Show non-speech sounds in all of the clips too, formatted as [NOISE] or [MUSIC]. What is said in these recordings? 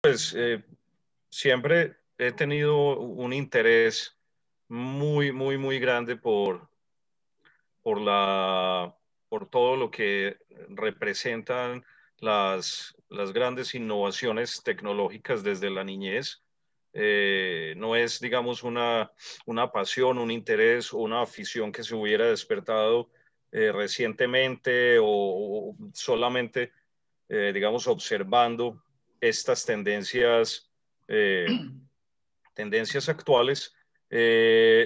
pues siempre he tenido un interés muy, muy, muy grande por, por, la, por todo lo que representan las, las grandes innovaciones tecnológicas desde la niñez. Eh, no es, digamos, una, una pasión, un interés una afición que se hubiera despertado eh, recientemente o, solamente, eh, digamos, observando estas tendencias, [CLEARS THROAT] tendencias actuales,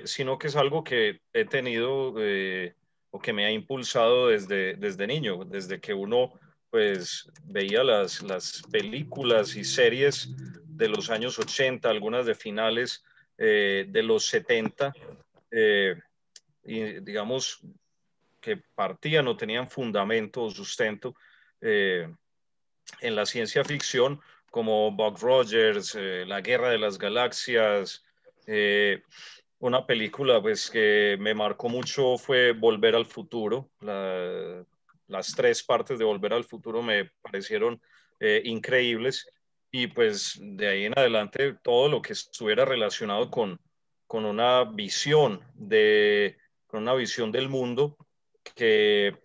sino que es algo que he tenido o que me ha impulsado desde, desde niño, desde que uno pues veía las, las películas y series de los años 80, algunas de finales eh, de los 70, eh, y digamos que partían o tenían fundamento o sustento eh, en la ciencia ficción, como Buck Rogers, La Guerra de las Galaxias, una película pues que me marcó mucho fue Volver al Futuro, la, las tres partes de Volver al Futuro me parecieron eh, increíbles. Y pues de ahí en adelante todo lo que estuviera relacionado con, con una visión de con una visión del mundo que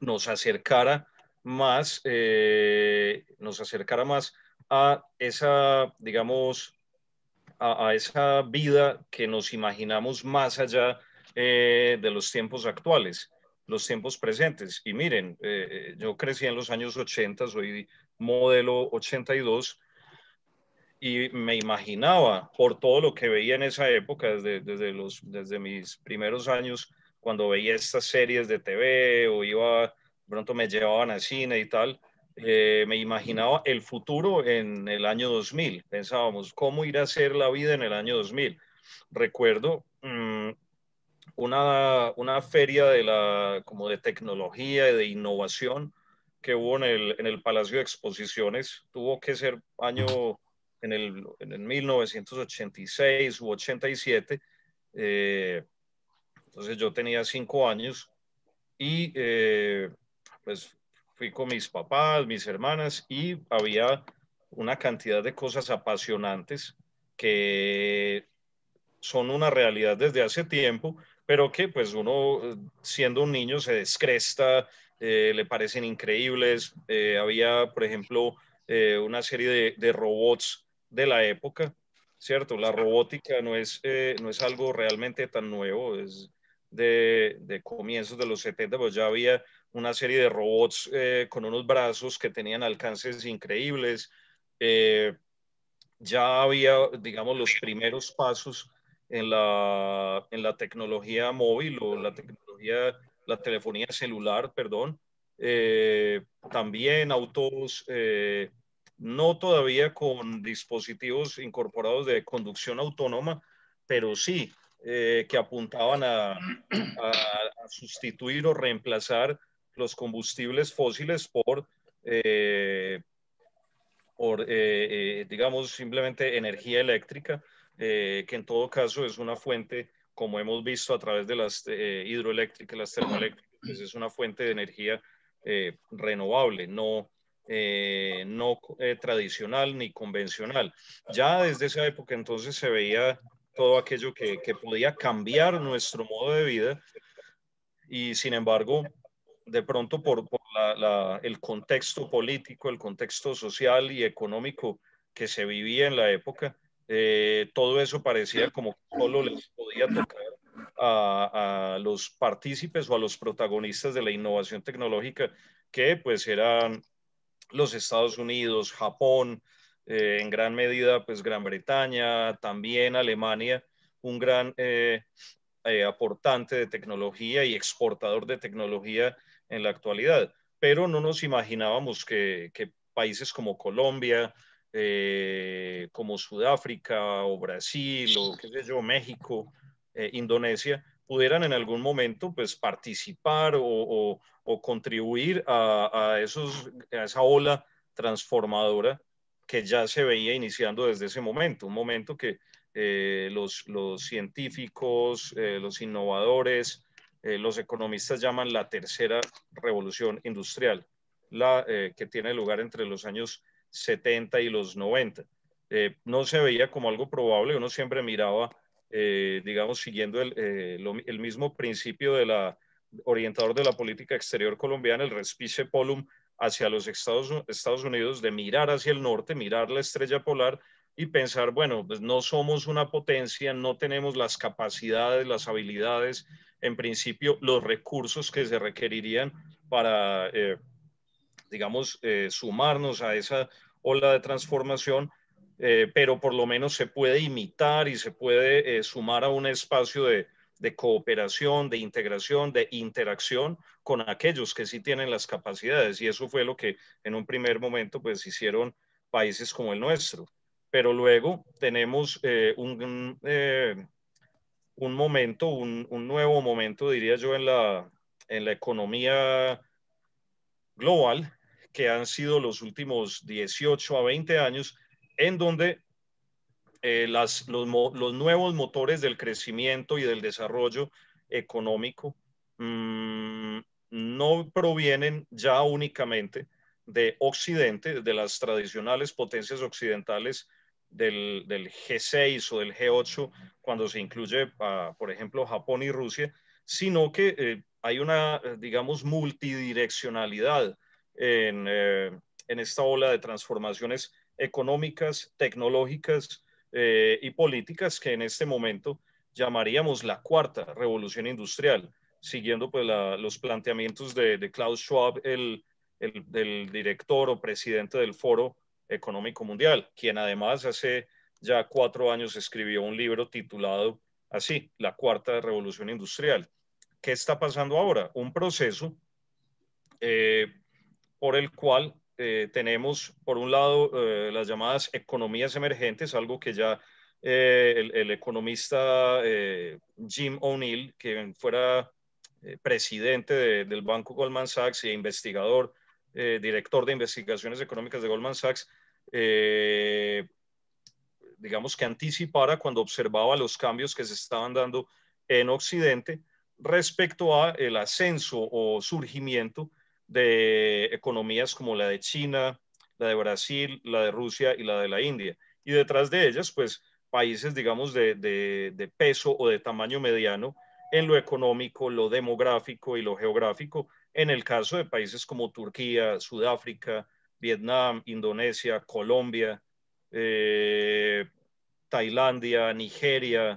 nos acercara más eh, nos acercara más a esa digamos a, esa vida que nos imaginamos más allá eh, de los tiempos actuales los tiempos presentes. Y miren, eh, yo crecí en los años 80, soy modelo 82 y me imaginaba por todo lo que veía en esa época, desde, desde, los, desde mis primeros años, cuando veía estas series de TV o iba, pronto me llevaban al cine y tal, eh, me imaginaba el futuro en el año 2000. Pensábamos, ¿cómo irá a ser la vida en el año 2000? Recuerdo mm, una, una feria de, la, como de tecnología y de innovación que hubo en el, en el Palacio de Exposiciones. Tuvo que ser año en el, en el 1986 u 87. Eh, entonces yo tenía cinco años y eh, pues fui con mis papás, mis hermanas y había una cantidad de cosas apasionantes que son una realidad desde hace tiempo, pero que pues uno eh, siendo un niño se descresta, eh, le parecen increíbles. Eh, había, por ejemplo, una serie de, robots de la época, ¿cierto? La robótica no es, no es algo realmente tan nuevo, es de, de comienzos de los 70, pues ya había una serie de robots con unos brazos que tenían alcances increíbles. ya había, digamos, los primeros pasos en la, en la tecnología móvil o la tecnología, la telefonía celular, perdón. Eh, también autos, eh, no todavía con dispositivos incorporados de conducción autónoma, pero sí eh, que apuntaban a, a, sustituir o reemplazar los combustibles fósiles por, por digamos, simplemente energía eléctrica. Eh, que en todo caso es una fuente, como hemos visto a través de las eh, hidroeléctricas, las termoeléctricas, pues es una fuente de energía eh, renovable, no, no tradicional ni convencional. Ya desde esa época entonces se veía todo aquello que, que podía cambiar nuestro modo de vida y sin embargo, de pronto por, por la, el contexto político, el contexto social y económico que se vivía en la época, eh, todo eso parecía como que solo les podía tocar a, a, los partícipes o a los protagonistas de la innovación tecnológica, que pues eran los Estados Unidos, Japón, eh, en gran medida pues Gran Bretaña, también Alemania, un gran eh, aportante de tecnología y exportador de tecnología en la actualidad. Pero no nos imaginábamos que, que países como Colombia, eh, como Sudáfrica o Brasil o qué sé yo, México, eh, Indonesia, pudieran en algún momento pues participar o, o, contribuir a, a, esos, a esa ola transformadora que ya se veía iniciando desde ese momento, un momento que eh, los, los, científicos, los innovadores, los economistas llaman la tercera revolución industrial, la que tiene lugar entre los años 70 y los 90. Eh, no se veía como algo probable, uno siempre miraba, eh, digamos, siguiendo el, el, mismo principio de la orientador de la política exterior colombiana, el respice polum hacia los Estados, Estados Unidos, de mirar hacia el norte, mirar la estrella polar y pensar, bueno, pues no somos una potencia, no tenemos las capacidades, las habilidades, en principio los recursos que se requerirían para, eh, digamos, eh, sumarnos a esa ola de transformación, eh, pero por lo menos se puede imitar y se puede sumar a un espacio de, cooperación, de integración, de interacción con aquellos que sí tienen las capacidades. Y eso fue lo que en un primer momento pues hicieron países como el nuestro pero luego tenemos un, un, momento, un, nuevo momento, diría yo, en la, en la economía global, que han sido los últimos 18 a 20 años, en donde eh, las, los, nuevos motores del crecimiento y del desarrollo económico mmm, no provienen ya únicamente de Occidente, de las tradicionales potencias occidentales del, G6 o del G8 cuando se incluye, por ejemplo, Japón y Rusia, sino que eh, hay una, digamos, multidireccionalidad en, eh, en, esta ola de transformaciones económicas, tecnológicas eh, y políticas que en este momento llamaríamos la cuarta revolución industrial, siguiendo pues, los planteamientos de, de Klaus Schwab, el, el, el director o presidente del foro Económico Mundial, quien además hace ya cuatro años escribió un libro titulado así, La Cuarta Revolución Industrial. ¿Qué está pasando ahora? Un proceso eh, por el cual eh, tenemos, por un lado, eh, las llamadas economías emergentes, algo que ya el, economista Jim O'Neill, que fuera presidente del banco Goldman Sachs e investigador eh, director de investigaciones económicas de Goldman Sachs, eh, digamos que anticipara cuando observaba los cambios que se estaban dando en Occidente respecto a el ascenso o surgimiento de economías como la de China, la de Brasil, la de Rusia y la de la India. Y detrás de ellas, pues, países, digamos, de, de peso o de tamaño mediano en lo económico, lo demográfico y lo geográfico, en el caso de países como Turquía, Sudáfrica, Vietnam, Indonesia, Colombia, eh, Tailandia, Nigeria,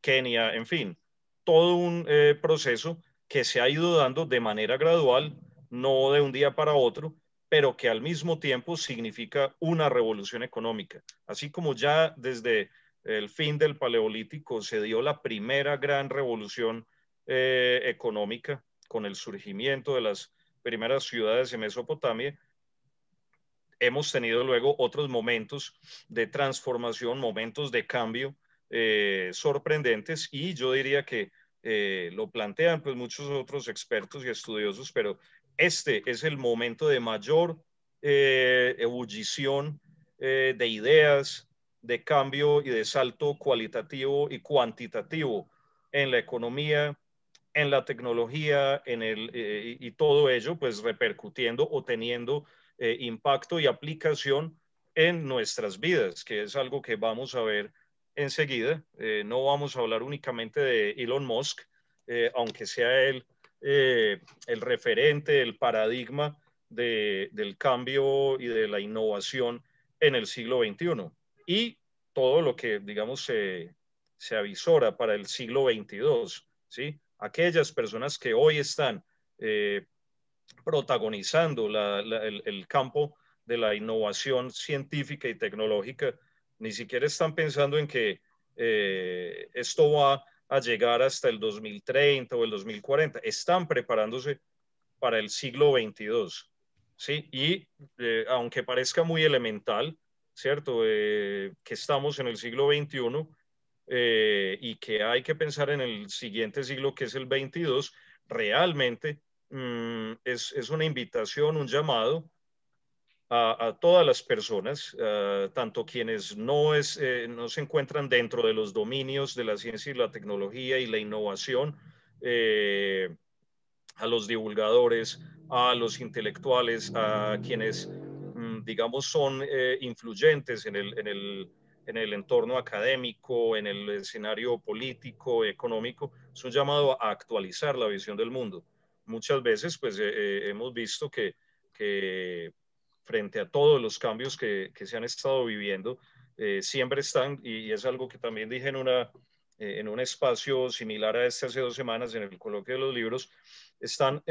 Kenia, en fin, todo un eh, proceso que se ha ido dando de manera gradual, no de un día para otro, pero que al mismo tiempo significa una revolución económica. Así como ya desde el fin del Paleolítico se dio la primera gran revolución eh, económica con el surgimiento de las primeras ciudades de Mesopotamia, hemos tenido luego otros momentos de transformación, momentos de cambio eh, sorprendentes y yo diría que eh, lo plantean pues muchos otros expertos y estudiosos, pero este es el momento de mayor eh, ebullición de ideas, de cambio y de salto cualitativo y cuantitativo en la economía, en la tecnología, en el, eh, y todo ello, pues repercutiendo o teniendo eh, impacto y aplicación en nuestras vidas, que es algo que vamos a ver enseguida. Eh, no vamos a hablar únicamente de Elon Musk, aunque sea él el referente, el paradigma de, del cambio y de la innovación en el siglo XXI. Y todo lo que, digamos, se, se avisora para el siglo XXII, ¿sí? Aquellas personas que hoy están eh, protagonizando el, campo de la innovación científica y tecnológica, ni siquiera están pensando en que eh, esto va a llegar hasta el 2030 o el 2040. Están preparándose para el siglo 22. ¿sí? Y eh, aunque parezca muy elemental, ¿cierto? que estamos en el siglo 21, eh, y que hay que pensar en el siguiente siglo, que es el 22, realmente mm, es, es, una invitación, un llamado a, todas las personas, tanto quienes no, es, eh, no se encuentran dentro de los dominios de la ciencia y la tecnología y la innovación, eh, a los divulgadores, a los intelectuales, a quienes mm, digamos, son influyentes en el, en el en el entorno académico, en el escenario político, económico, es un llamado a actualizar la visión del mundo. Muchas veces, pues, eh, eh, hemos visto que, que, frente a todos los cambios que, que se han estado viviendo, eh, siempre están, y, es algo que también dije en, una, en un espacio similar a este hace dos semanas, en el coloquio de los libros, están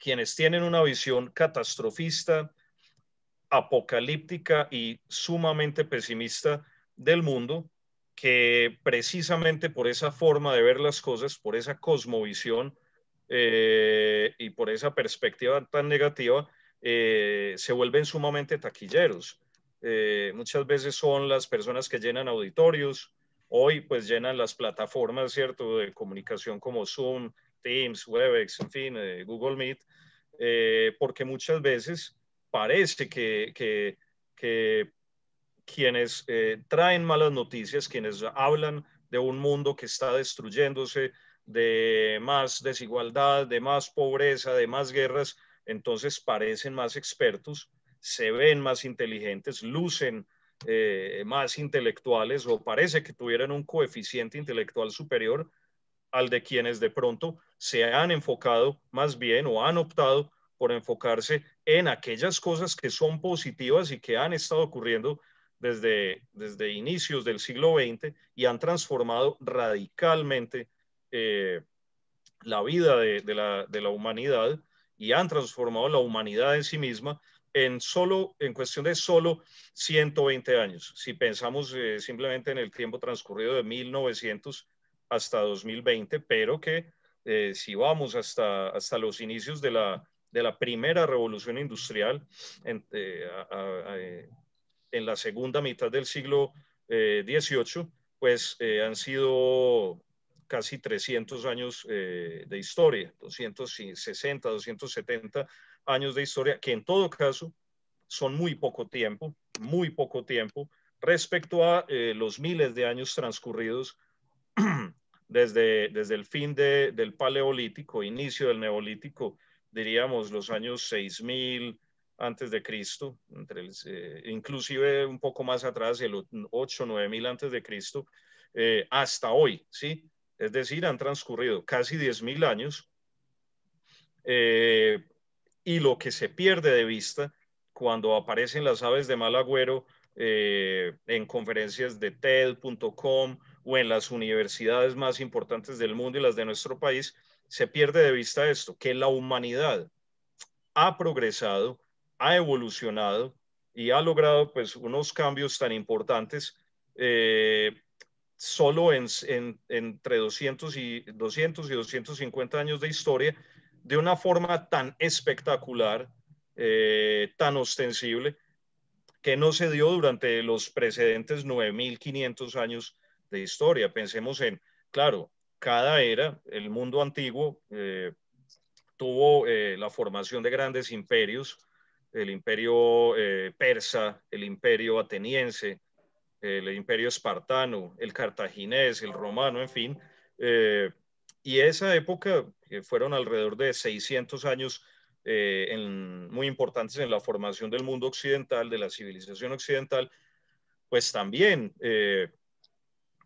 quienes tienen una visión catastrofista, apocalíptica y sumamente pesimista del mundo, que precisamente por esa forma de ver las cosas, por esa cosmovisión eh, y por esa perspectiva tan negativa, eh, se vuelven sumamente taquilleros. Eh, muchas veces son las personas que llenan auditorios, hoy pues llenan las plataformas, ¿cierto?, de comunicación como Zoom, Teams, Webex, en fin, Google Meet, porque muchas veces parece que, que, quienes eh, traen malas noticias, quienes hablan de un mundo que está destruyéndose, de más desigualdad, de más pobreza, de más guerras, entonces parecen más expertos, se ven más inteligentes, lucen eh, más intelectuales o parece que tuvieran un coeficiente intelectual superior al de quienes de pronto se han enfocado más bien o han optado por enfocarse en aquellas cosas que son positivas y que han estado ocurriendo desde, desde inicios del siglo XX y han transformado radicalmente eh, la vida de, la, de, la, humanidad y han transformado la humanidad en sí misma en solo, en cuestión de solo 120 años. Si pensamos eh, simplemente en el tiempo transcurrido de 1900 hasta 2020, pero que eh, si vamos hasta, hasta los inicios de la, de la primera revolución industrial en, eh, eh, en la segunda mitad del siglo XVIII, eh, pues han sido casi 300 años de historia, 260, 270 años de historia, que en todo caso son muy poco tiempo, muy poco tiempo respecto a los miles de años transcurridos [CLEARS THROAT] desde, desde el fin de, del paleolítico, inicio del neolítico diríamos, los años 6000 antes de Cristo, entre eh, inclusive un poco más atrás, el 8, 9000 antes de Cristo, eh, hasta hoy, ¿sí? Es decir, han transcurrido casi 10.000 años eh, y lo que se pierde de vista cuando aparecen las aves de mal agüero en conferencias de TED.com o en las universidades más importantes del mundo y las de nuestro país, se pierde de vista esto, que la humanidad ha progresado, ha evolucionado y ha logrado pues unos cambios tan importantes eh, solo en, entre 200 y, 200 y 250 años de historia de una forma tan espectacular, eh, tan ostensible, que no se dio durante los precedentes 9.500 años de historia. Pensemos en, claro, cada era, el mundo antiguo, eh, tuvo eh, la formación de grandes imperios, el imperio eh, persa, el imperio ateniense, el imperio espartano, el cartaginés, el romano, en fin. y esa época, que fueron alrededor de 600 años muy importantes en la formación del mundo occidental, de la civilización occidental, pues también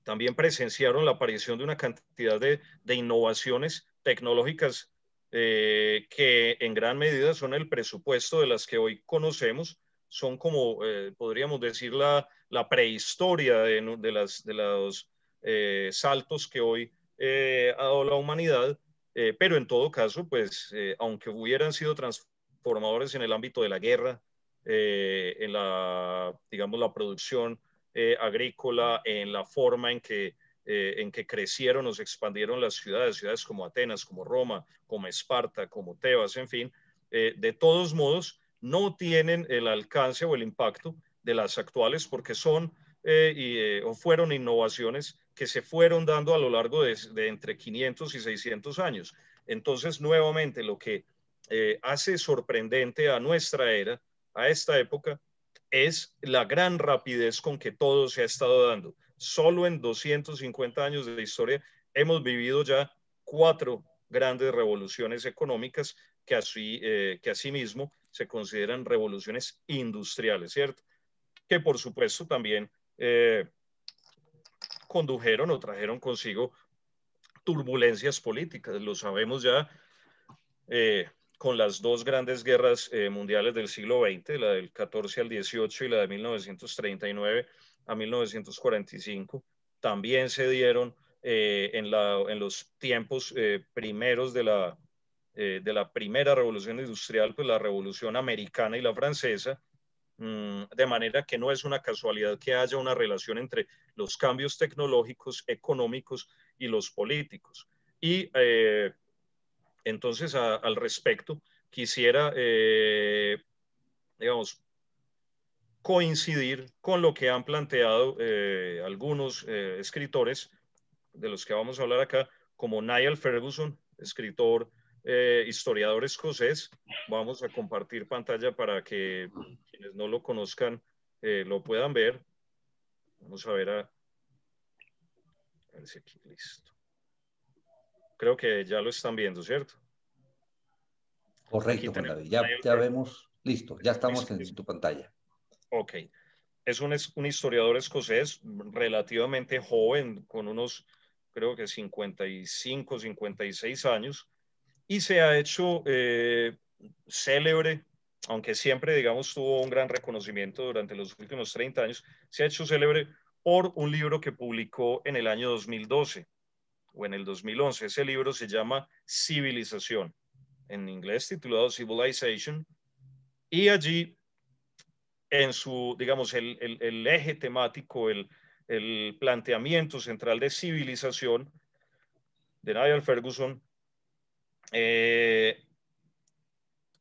también presenciaron la aparición de una cantidad de, innovaciones tecnológicas eh, que en gran medida son el presupuesto de las que hoy conocemos, son como, eh, podríamos decir, la, prehistoria de, las, de los eh, saltos que hoy ha dado la humanidad, pero en todo caso, pues, aunque hubieran sido transformadores en el ámbito de la guerra, en la, digamos, la producción eh, agrícola, en la forma en que, eh, en que crecieron o se expandieron las ciudades, ciudades como Atenas, como Roma, como Esparta, como Tebas, en fin, eh, de todos modos, no tienen el alcance o el impacto de las actuales porque son y, o fueron innovaciones que se fueron dando a lo largo de entre 500 y 600 años. Entonces, nuevamente, lo que hace sorprendente a nuestra era, a esta época, es la gran rapidez con que todo se ha estado dando. Solo en 250 años de historia hemos vivido ya cuatro grandes revoluciones económicas que, así, eh, que asimismo se consideran revoluciones industriales, ¿cierto? Que por supuesto también eh, condujeron o trajeron consigo turbulencias políticas. Lo sabemos ya eh, con las dos grandes guerras eh, mundiales del siglo XX, la del 14 al 18 y la de 1939 a 1945. También se dieron eh, en, los tiempos primeros de la, de la primera revolución industrial, pues la revolución americana y la francesa, mm, de manera que no es una casualidad que haya una relación entre los cambios tecnológicos, económicos y los políticos. Y eh, entonces, al respecto, quisiera, eh, digamos, coincidir con lo que han planteado eh, algunos escritores de los que vamos a hablar acá, como Niall Ferguson, escritor, historiador escocés. Vamos a compartir pantalla para que quienes no lo conozcan lo puedan ver. Vamos a ver a, a ver si aquí listo. Creo que ya lo están viendo, ¿cierto? Correcto, Ya, ya vemos, listo, ya estamos en tu pantalla. Ok. Es un, un historiador escocés relativamente joven, con unos, creo que 55, 56 años, y se ha hecho eh, célebre, aunque siempre, digamos, tuvo un gran reconocimiento durante los últimos 30 años, se ha hecho célebre por un libro que publicó en el año 2012 o en el 2011. Ese libro se llama Civilización, en inglés titulado Civilization, y allí en su, digamos, el, eje temático, el, el, planteamiento central de civilización de Niall Ferguson, eh,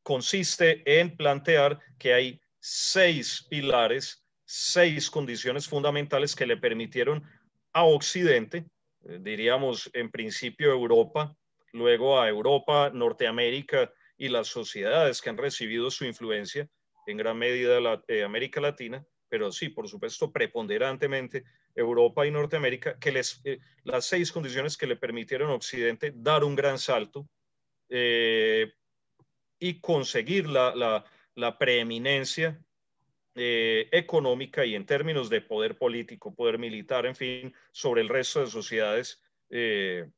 consiste en plantear que hay seis pilares, seis condiciones fundamentales que le permitieron a Occidente diríamos en principio Europa, luego a Europa, Norteamérica y las sociedades que han recibido su influencia, en gran medida eh, América Latina, pero sí, por supuesto, preponderantemente Europa y Norteamérica, que les, eh, las seis condiciones que le permitieron a Occidente dar un gran salto y conseguir la, la, la preeminencia eh, económica y en términos de poder político, poder militar, en fin, sobre el resto de sociedades eh,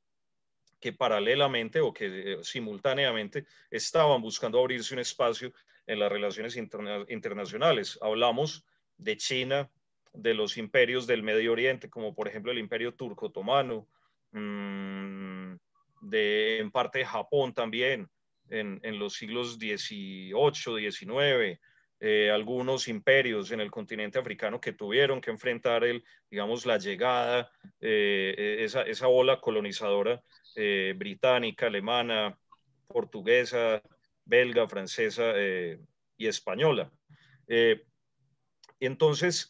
que paralelamente o que eh, simultáneamente estaban buscando abrirse un espacio en las relaciones internacionales. Hablamos de China, de los imperios del Medio Oriente, como por ejemplo el imperio turco-otomano, mm, de en parte Japón también, en, en los siglos XVIII, XIX, eh, algunos imperios en el continente africano que tuvieron que enfrentar el, digamos, la llegada, eh, e, esa, esa, ola colonizadora eh, británica, alemana, portuguesa, belga, francesa y española. entonces,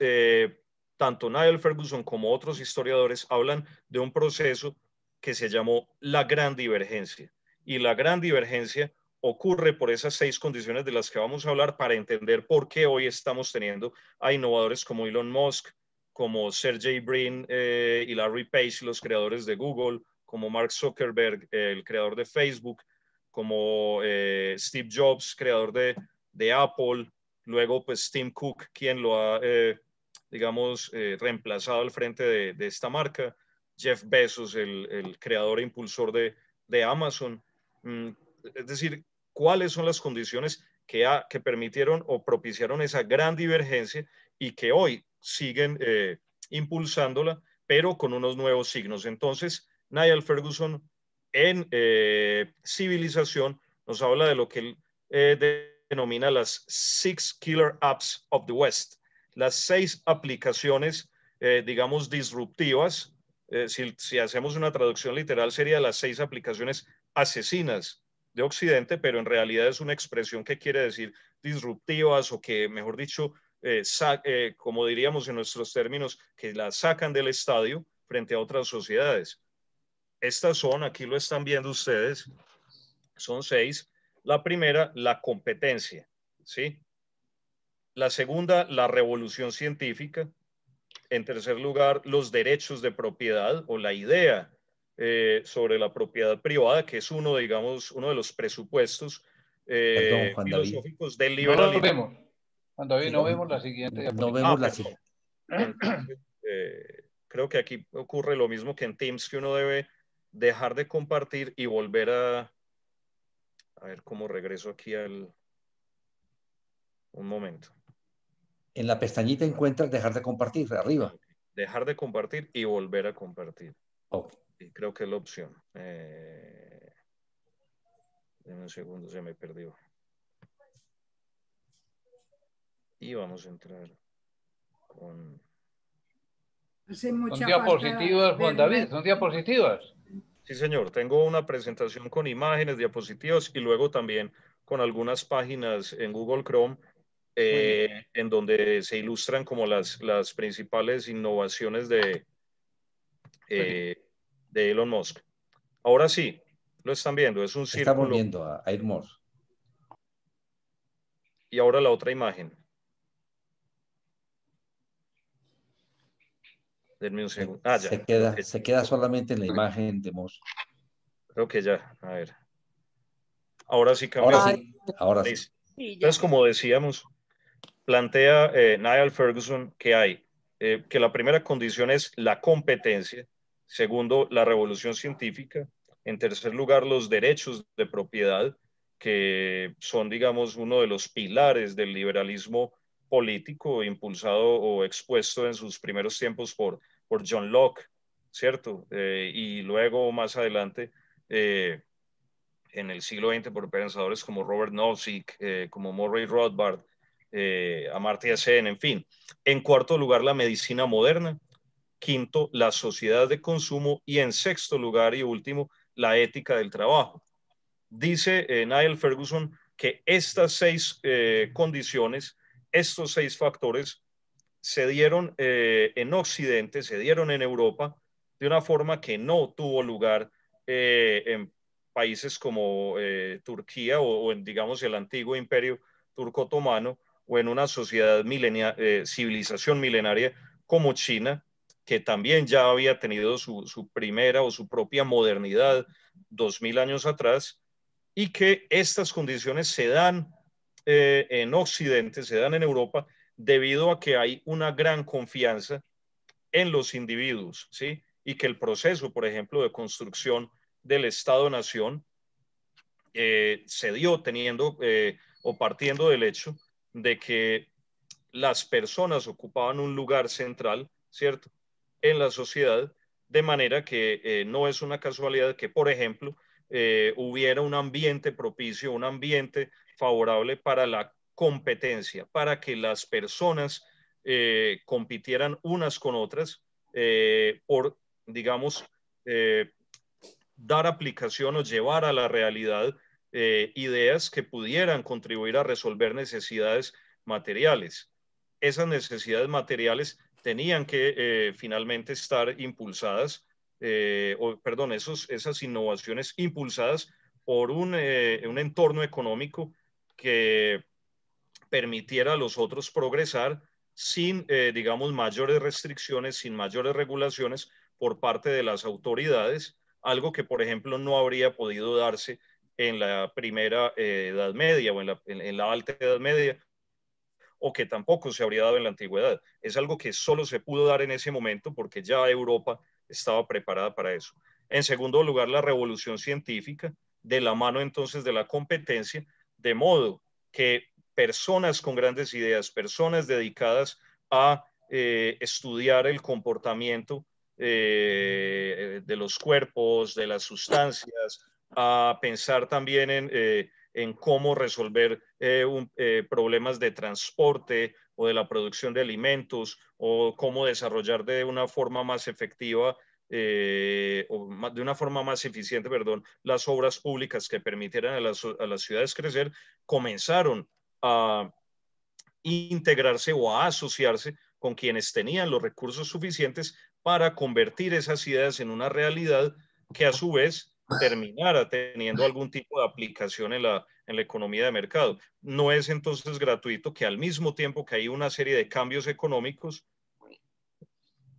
tanto Niall Ferguson como otros historiadores hablan de un proceso que se llamó la gran divergencia. Y la gran divergencia ocurre por esas seis condiciones de las que vamos a hablar para entender por qué hoy estamos teniendo a innovadores como Elon Musk, como Sergey Brin eh, y Larry Page, los creadores de Google, como Mark Zuckerberg, el creador de Facebook, como eh, Steve Jobs, creador de, de, Apple, luego pues Tim Cook, quien lo ha, eh, digamos, reemplazado al frente de, esta marca, Jeff Bezos, el, el creador e impulsor de, de Amazon. Mm, es decir, cuáles son las condiciones que, permitieron o propiciaron esa gran divergencia y que hoy siguen eh, impulsándola, pero con unos nuevos signos. Entonces, Niall Ferguson en eh, Civilización nos habla de lo que él eh, denomina las Six Killer Apps of the West, las seis aplicaciones, digamos, disruptivas. Si hacemos una traducción literal, sería las seis aplicaciones asesinas de Occidente, pero en realidad es una expresión que quiere decir disruptivas o que, mejor dicho, eh, eh, como diríamos en nuestros términos, que la sacan del estadio frente a otras sociedades. Estas son, aquí lo están viendo ustedes, son seis. La primera, la competencia, ¿sí? La segunda, la revolución científica. En tercer lugar, los derechos de propiedad o la idea eh, sobre la propiedad privada, que es uno, digamos, uno de los presupuestos eh, filosóficos del liberalismo. No vemos. Cuando no vemos la siguiente. No vemos la siguiente. Eh, creo que aquí ocurre lo mismo que en Teams, que uno debe dejar de compartir y volver a... A ver cómo regreso aquí al... Un momento. En la pestañita encuentras dejar de compartir, arriba. Dejar de compartir y volver a compartir. Ok. Y creo que es la opción. Eh... un segundo, se me perdió. Y vamos a entrar con... son diapositivas, Juan David, son diapositivas. Sí, señor. Tengo una presentación con imágenes, diapositivas y luego también con algunas páginas en Google Chrome eh, en donde se ilustran como las, las principales innovaciones de, eh, de Elon Musk. Ahora sí, lo están viendo, es un círculo. Estamos viendo a Elon Musk. Y ahora la otra imagen. Denme un segundo. Ah, ya. Se queda, se queda solamente en la imagen de Musk. Creo que ya, a ver. Ahora sí cambió. Ahora sí, ahora sí. Entonces, como decíamos, plantea eh, Niall Ferguson que hay, eh, que la primera condición es la competencia, segundo, la revolución científica, en tercer lugar, los derechos de propiedad, que son, digamos, uno de los pilares del liberalismo político impulsado o expuesto en sus primeros tiempos por, por John Locke, ¿cierto? Eh, y luego, más adelante, en el siglo XX por pensadores como Robert Nozick, como Murray Rothbard, eh, Amartya Sen, en fin. En cuarto lugar, la medicina moderna. Quinto, la sociedad de consumo. Y en sexto lugar y último, la ética del trabajo. Dice eh, Niall Ferguson que estas seis eh, condiciones, estos seis factores, se dieron eh, en Occidente, se dieron en Europa de una forma que no tuvo lugar en países como Turquía o, en, digamos, el antiguo imperio turco-otomano o en una sociedad milenia, eh, civilización milenaria como China, que también ya había tenido su, primera o su propia modernidad dos mil años atrás, y que estas condiciones se dan eh, en Occidente, se dan en Europa, debido a que hay una gran confianza en los individuos, ¿sí? Y que el proceso, por ejemplo, de construcción del Estado-Nación eh, se dio teniendo eh, o partiendo del hecho de que las personas ocupaban un lugar central, ¿cierto?, en la sociedad, de manera que eh, no es una casualidad que, por ejemplo, eh, hubiera un ambiente propicio, un ambiente favorable para la competencia, para que las personas eh, compitieran unas con otras por, digamos, dar aplicación o llevar a la realidad eh, ideas que pudieran contribuir a resolver necesidades materiales. Esas necesidades materiales tenían que eh, finalmente estar impulsadas, eh, o, perdón, esas innovaciones impulsadas por un, un entorno económico que permitiera a los otros progresar sin, digamos, mayores restricciones, sin mayores regulaciones por parte de las autoridades, algo que, por ejemplo, no habría podido darse en la primera eh, Edad Media o en, la, Alta Edad Media, o que tampoco se habría dado en la Antigüedad. Es algo que solo se pudo dar en ese momento porque ya Europa estaba preparada para eso. En segundo lugar, la revolución científica, de la mano entonces de la competencia, de modo que personas con grandes ideas, personas dedicadas a eh, estudiar el comportamiento eh, de los cuerpos, de las sustancias, a pensar también en, eh, en cómo resolver eh, eh, problemas de transporte o de la producción de alimentos o cómo desarrollar de una forma más efectiva o de una forma más eficiente, perdón, las obras públicas que permitieran a las, a las ciudades crecer, comenzaron a integrarse o a asociarse con quienes tenían los recursos suficientes para convertir esas ideas en una realidad que a su vez terminara teniendo algún tipo de aplicación en la, en la economía de mercado. No es entonces gratuito que al mismo tiempo que hay una serie de cambios económicos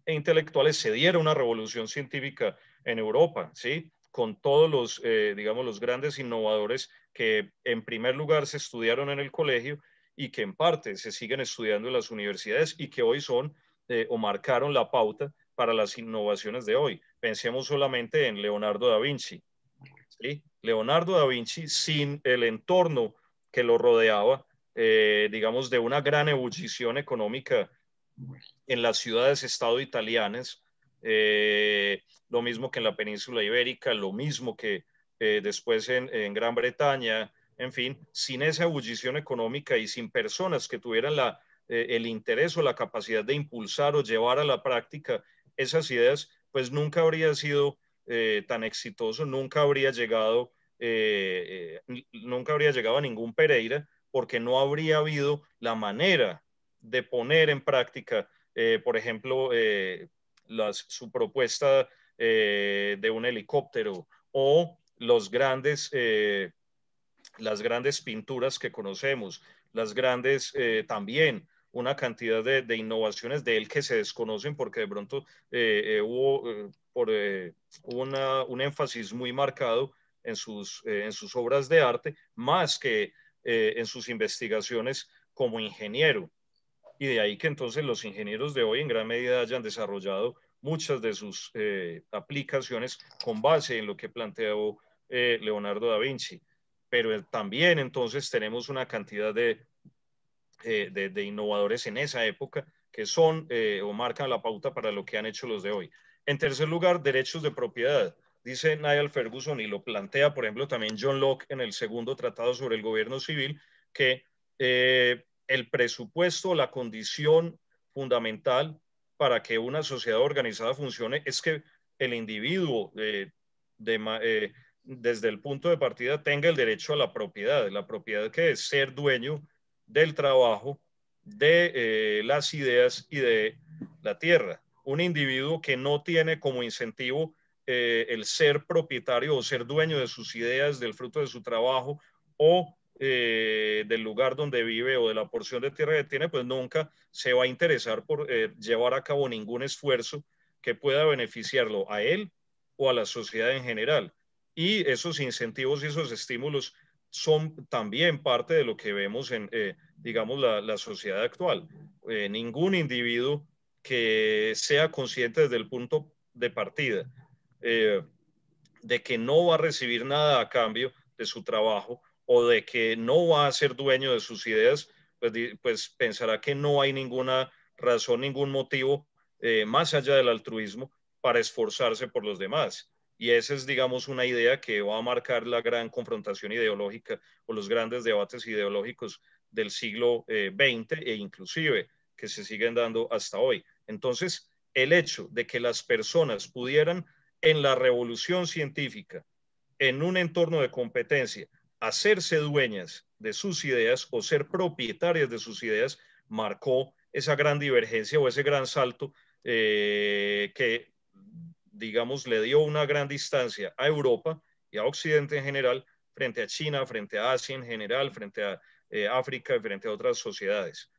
e intelectuales se diera una revolución científica en Europa, ¿sí? con todos los, eh, digamos, los grandes innovadores que en primer lugar se estudiaron en el colegio y que en parte se siguen estudiando en las universidades y que hoy son eh, o marcaron la pauta para las innovaciones de hoy. Pensemos solamente en Leonardo da Vinci. ¿sí? Leonardo da Vinci, sin el entorno que lo rodeaba, eh, digamos, de una gran ebullición económica en las ciudades-estado italianas, eh, lo mismo que en la península ibérica, lo mismo que eh, después en, Gran Bretaña, en fin, sin esa ebullición económica y sin personas que tuvieran la, eh, el interés o la capacidad de impulsar o llevar a la práctica esas ideas, pues nunca habría sido tan exitoso, nunca habría llegado, nunca habría llegado a ningún Pereira, porque no habría habido la manera de poner en práctica, por ejemplo, su propuesta eh, de un helicóptero o los grandes, eh, las grandes pinturas que conocemos, las grandes eh, también una cantidad de, innovaciones de él que se desconocen porque de pronto hubo, por, un énfasis muy marcado en sus, en sus obras de arte, más que en sus investigaciones como ingeniero y de ahí que entonces los ingenieros de hoy en gran medida hayan desarrollado muchas de sus eh, aplicaciones con base en lo que planteó eh, Leonardo da Vinci. Pero también entonces tenemos una cantidad de, eh, de, innovadores en esa época que son o marcan la pauta para lo que han hecho los de hoy. En tercer lugar, derechos de propiedad. Dice Niall Ferguson y lo plantea, por ejemplo, también John Locke en el segundo tratado sobre el gobierno civil, que el presupuesto, la condición fundamental para que una sociedad organizada funcione es que el individuo eh, eh, desde el punto de partida tenga el derecho a la propiedad. La propiedad que es ser dueño del trabajo, de eh, las ideas y de la tierra. Un individuo que no tiene como incentivo el ser propietario o ser dueño de sus ideas, del fruto de su trabajo o eh, del lugar donde vive o de la porción de tierra que tiene, pues nunca se va a interesar por eh, llevar a cabo ningún esfuerzo que pueda beneficiarlo a él o a la sociedad en general. Y esos incentivos y esos estímulos son también parte de lo que vemos en, eh, digamos, la, sociedad actual. ningún individuo que sea consciente desde el punto de partida de que no va a recibir nada a cambio de su trabajo, o de que no va a ser dueño de sus ideas, pues, pues pensará que no hay ninguna razón, ningún motivo eh, más allá del altruismo para esforzarse por los demás. Y esa es, digamos, una idea que va a marcar la gran confrontación ideológica o los grandes debates ideológicos del siglo XX eh, e inclusive que se siguen dando hasta hoy. Entonces, el hecho de que las personas pudieran en la revolución científica, en un entorno de competencia, hacerse dueñas de sus ideas o ser propietarias de sus ideas marcó esa gran divergencia o ese gran salto eh, que, digamos, le dio una gran distancia a Europa y a Occidente en general frente a China, frente a Asia en general, frente a eh, África y frente a otras sociedades.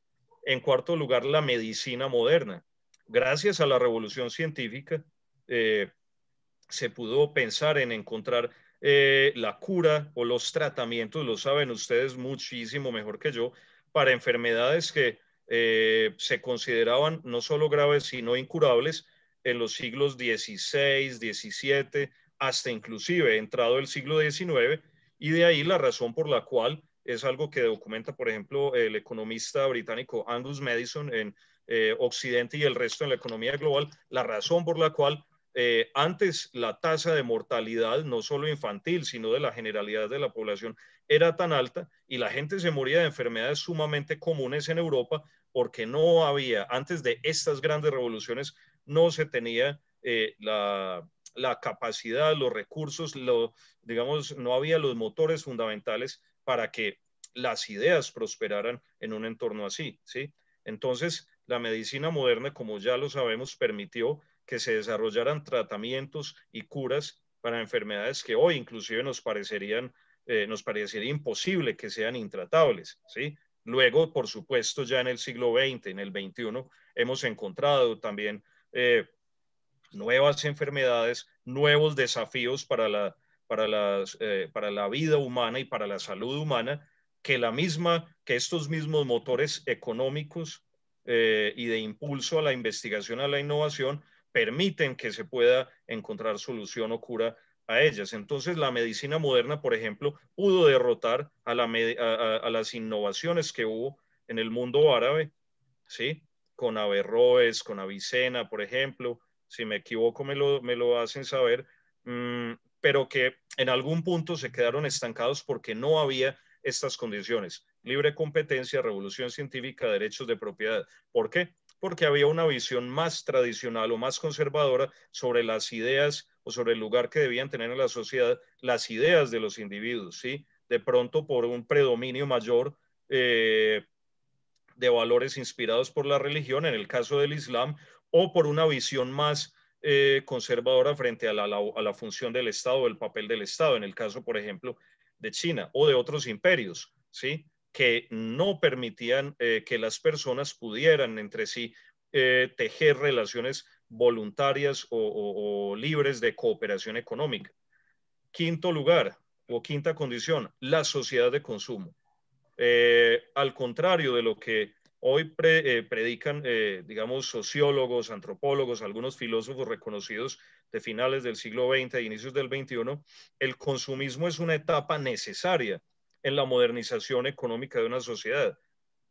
En cuarto lugar, la medicina moderna. Gracias a la revolución científica, eh, se pudo pensar en encontrar eh, la cura o los tratamientos, lo saben ustedes muchísimo mejor que yo, para enfermedades que se consideraban no solo graves, sino incurables en los siglos XVI, XVII, hasta inclusive entrado el siglo XIX, y de ahí la razón por la cual es algo que documenta, por ejemplo, el economista británico Angus Madison en eh, Occidente y el resto en la economía global, la razón por la cual eh, antes la tasa de mortalidad, no solo infantil, sino de la generalidad de la población, era tan alta y la gente se moría de enfermedades sumamente comunes en Europa porque no había, antes de estas grandes revoluciones, no se tenía eh, la, capacidad, los recursos, lo, digamos, no había los motores fundamentales para que las ideas prosperaran en un entorno así, ¿sí? Entonces, la medicina moderna, como ya lo sabemos, permitió que se desarrollaran tratamientos y curas para enfermedades que hoy inclusive nos parecerían, eh, nos parecería imposible que sean intratables, ¿sí? Luego, por supuesto, ya en el siglo XX, en el XXI, hemos encontrado también eh, nuevas enfermedades nuevos desafíos para la, para, las, eh, para la vida humana y para la salud humana que la misma, que estos mismos motores económicos eh, y de impulso a la investigación, a la innovación, permiten que se pueda encontrar solución o cura a ellas. Entonces, la medicina moderna, por ejemplo, pudo derrotar a, la, a, las innovaciones que hubo en el mundo árabe, ¿sí? Con Averroes, con Avicena, por ejemplo. Si me equivoco, me lo, me lo hacen saber. Mm, pero que en algún punto se quedaron estancados porque no había estas condiciones. Libre competencia, revolución científica, derechos de propiedad. ¿Por qué? Porque había una visión más tradicional o más conservadora sobre las ideas o sobre el lugar que debían tener en la sociedad las ideas de los individuos, ¿sí? De pronto por un predominio mayor eh, de valores inspirados por la religión, en el caso del Islam, o por una visión más eh, conservadora frente a la, función del Estado, el papel del Estado, en el caso, por ejemplo, de China o de otros imperios, ¿sí? Que no permitían eh, que las personas pudieran entre sí tejer relaciones voluntarias o, libres de cooperación económica. Quinto lugar o quinta condición, la sociedad de consumo. Eh, al contrario de lo que hoy eh, predican, eh, digamos, sociólogos, antropólogos, algunos filósofos reconocidos de finales del siglo XX e inicios del XXI, el consumismo es una etapa necesaria en la modernización económica de una sociedad.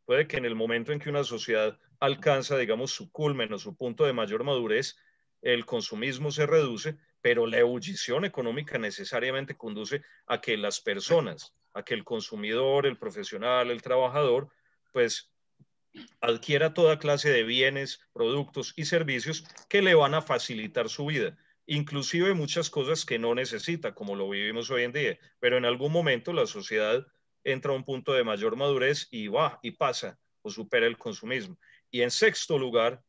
Puede que en el momento en que una sociedad alcanza, digamos, su culmen o su punto de mayor madurez, el consumismo se reduce, pero la ebullición económica necesariamente conduce a que las personas, a que el consumidor, el profesional, el trabajador, pues adquiera toda clase de bienes, productos y servicios que le van a facilitar su vida, inclusive muchas cosas que no necesita, como lo vivimos hoy en día, pero en algún momento la sociedad entra a un punto de mayor madurez y va y pasa o supera el consumismo. Y en sexto lugar,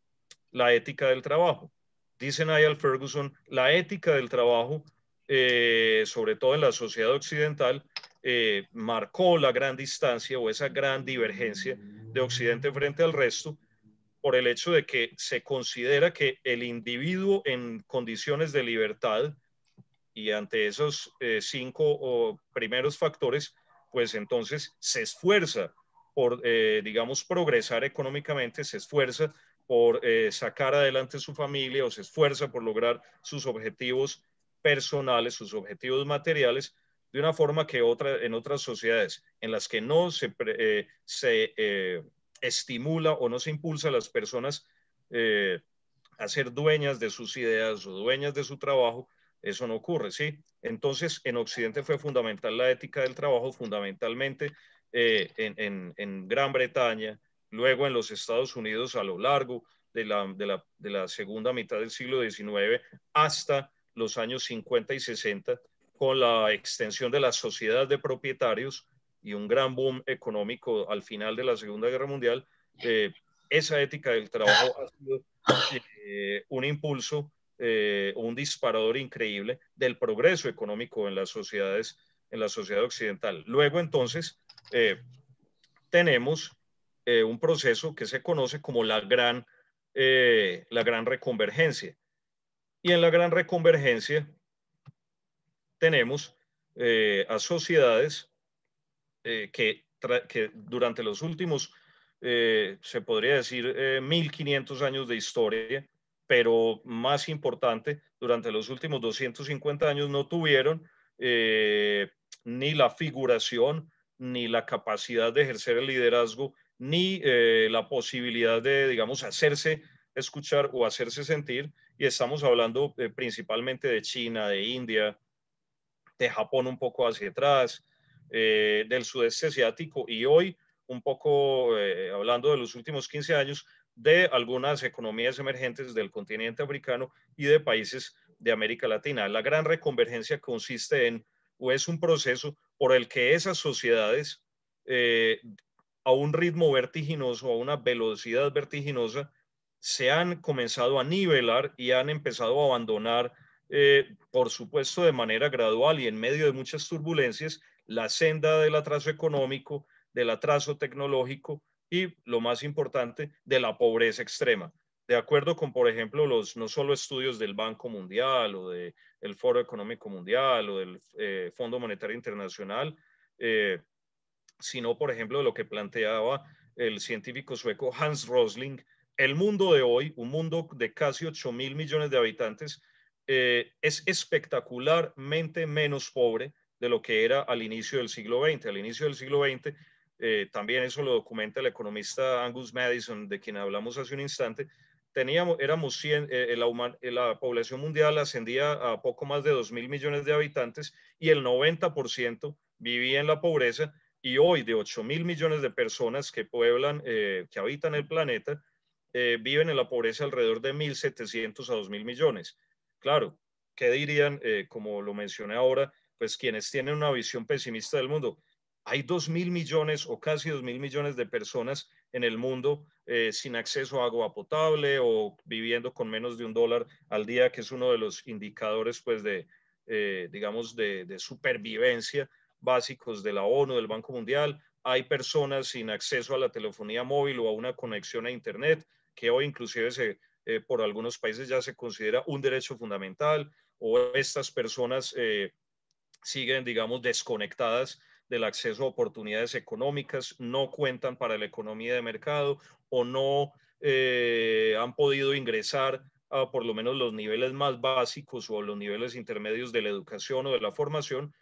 la ética del trabajo. Dice Niall Ferguson, la ética del trabajo, eh, sobre todo en la sociedad occidental, eh, marcó la gran distancia o esa gran divergencia de Occidente frente al resto por el hecho de que se considera que el individuo en condiciones de libertad y ante esos eh, cinco primeros factores pues entonces se esfuerza por, eh, digamos, progresar económicamente, se esfuerza por sacar adelante su familia o se esfuerza por lograr sus objetivos personales, sus objetivos materiales, de una forma que otra, en otras sociedades en las que no se, eh, se estimula o no se impulsa a las personas a ser dueñas de sus ideas o dueñas de su trabajo, eso no ocurre, ¿sí? Entonces, en Occidente fue fundamental la ética del trabajo, fundamentalmente eh, en, Gran Bretaña, luego en los Estados Unidos a lo largo de la, de la, segunda mitad del siglo XIX hasta los años 50 y 60, con la extensión de la sociedad de propietarios y un gran boom económico al final de la Segunda Guerra Mundial, eh, esa ética del trabajo ha sido eh, un impulso eh, un disparador increíble del progreso económico en las sociedades, en la sociedad occidental. Luego, entonces, tenemos un proceso que se conoce como la gran, la gran reconvergencia. Y en la gran reconvergencia tenemos a sociedades que, que, durante los últimos, se podría decir, 1500 años de historia, pero más importante, durante los últimos 250 años no tuvieron eh, ni la figuración, ni la capacidad de ejercer el liderazgo, ni eh, la posibilidad de, digamos, hacerse escuchar o hacerse sentir. Y estamos hablando eh, principalmente de China, de India, de Japón un poco hacia atrás, del sudeste asiático y hoy un poco hablando de los últimos 15 años, de algunas economías emergentes del continente africano y de países de América Latina. La gran reconvergencia consiste en, o es un proceso por el que esas sociedades, eh, a un ritmo vertiginoso, a una velocidad vertiginosa, se han comenzado a nivelar y han empezado a abandonar, eh, por supuesto, de manera gradual y en medio de muchas turbulencias, la senda del atraso económico, del atraso tecnológico y lo más importante, de la pobreza extrema. de acuerdo con, por ejemplo, los no solo estudios del Banco Mundial o del el Foro Económico Mundial o del eh, Fondo Monetario Internacional, eh, sino, por ejemplo, de lo que planteaba el científico sueco Hans Rosling, el mundo de hoy, un mundo de casi 8 mil millones de habitantes, eh, es espectacularmente menos pobre de lo que era al inicio del siglo XX. Al inicio del siglo XX, también eso lo documenta el economista Angus Madison, de quien hablamos hace un instante, teníamos, éramos 100, eh, la, la, población mundial ascendía a poco más de 2 mil millones de habitantes y el 90% vivía en la pobreza y hoy de 8 mil millones de personas que pueblan, eh, que habitan el planeta, eh, viven en la pobreza alrededor de 1.700 a 2 mil millones. Claro, ¿qué dirían, como lo mencioné ahora, pues quienes tienen una visión pesimista del mundo? hay dos mil millones o casi dos mil millones de personas en el mundo eh, sin acceso a agua potable o viviendo con menos de un dólar al día, que es uno de los indicadores, pues, de, eh, digamos, de, de, supervivencia básicos de la ONU, del Banco Mundial. Hay personas sin acceso a la telefonía móvil o a una conexión a Internet, que hoy inclusive se, eh, por algunos países ya se considera un derecho fundamental, o estas personas siguen, digamos, desconectadas del acceso a oportunidades económicas, no cuentan para la economía de mercado o no eh, han podido ingresar a por lo menos los niveles más básicos o los niveles intermedios de la educación o de la formación.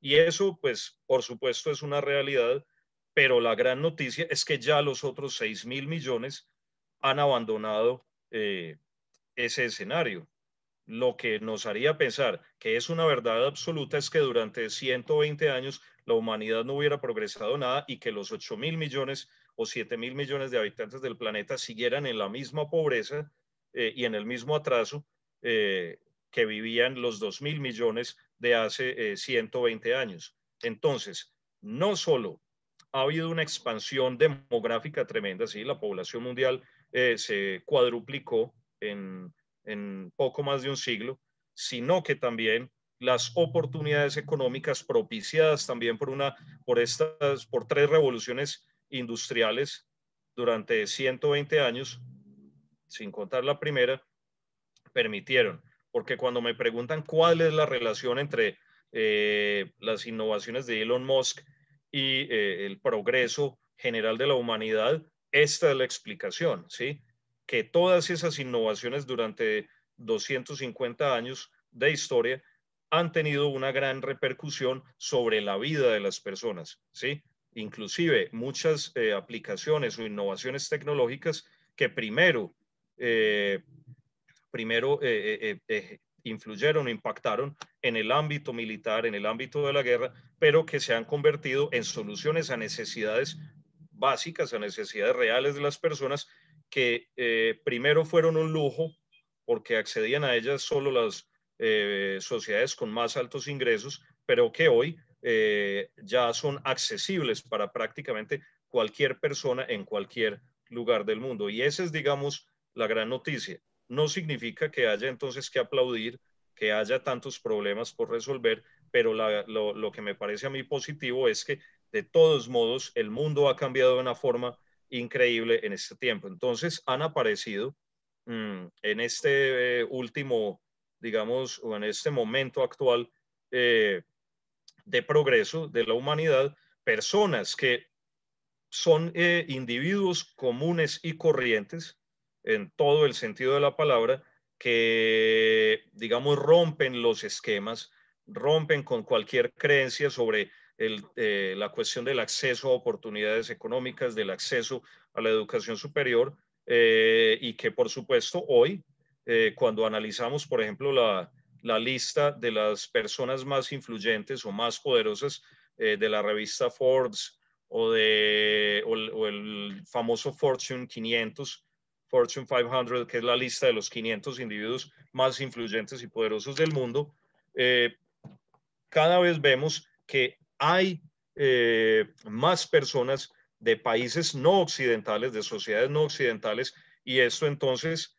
Y eso, pues, por supuesto, es una realidad, pero la gran noticia es que ya los otros 6 mil millones han abandonado eh, ese escenario. Lo que nos haría pensar que es una verdad absoluta es que durante 120 años la humanidad no hubiera progresado nada y que los 8 mil millones o 7 mil millones de habitantes del planeta siguieran en la misma pobreza eh, y en el mismo atraso eh, que vivían los 2 mil millones de hace 120 eh, años. Entonces, no solo ha habido una expansión demográfica tremenda, sí, la población mundial se cuadruplicó en, en poco más de un siglo, sino que también las oportunidades económicas propiciadas también por una, por estas, por tres revoluciones industriales durante 120 años, sin contar la primera, permitieron. Porque cuando me preguntan cuál es la relación entre eh, las innovaciones de Elon Musk y eh, el progreso general de la humanidad, esta es la explicación, ¿sí? Que todas esas innovaciones durante 250 años de historia han tenido una gran repercusión sobre la vida de las personas, ¿sí? Inclusive muchas eh, aplicaciones o innovaciones tecnológicas que primero, eh, primero eh, influyeron o impactaron en el ámbito militar, en el ámbito de la guerra, pero que se han convertido en soluciones a necesidades básicas, a necesidades reales de las personas que primero fueron un lujo porque accedían a ellas solo las eh, sociedades con más altos ingresos, pero que hoy eh, ya son accesibles para prácticamente cualquier persona en cualquier lugar del mundo. Y esa es, digamos, la gran noticia. No significa que haya entonces que aplaudir, que haya tantos problemas por resolver, pero lo, que me parece a mí positivo es que de todos modos el mundo ha cambiado de una forma increíble en este tiempo. Entonces han aparecido mm, en este eh, último digamos, o en este momento actual eh, de progreso de la humanidad, personas que son eh, individuos comunes y corrientes en todo el sentido de la palabra, que, digamos, rompen los esquemas, rompen con cualquier creencia sobre eh, la cuestión del acceso a oportunidades económicas, del acceso a la educación superior, y que por supuesto hoy eh, cuando analizamos, por ejemplo, la, la, lista de las personas más influyentes o más poderosas eh, de la revista Forbes o, de, o el, famoso Fortune 500, Fortune 500, que es la lista de los 500 individuos más influyentes y poderosos del mundo, eh, cada vez vemos que hay más personas de países no occidentales, de sociedades no occidentales, y esto entonces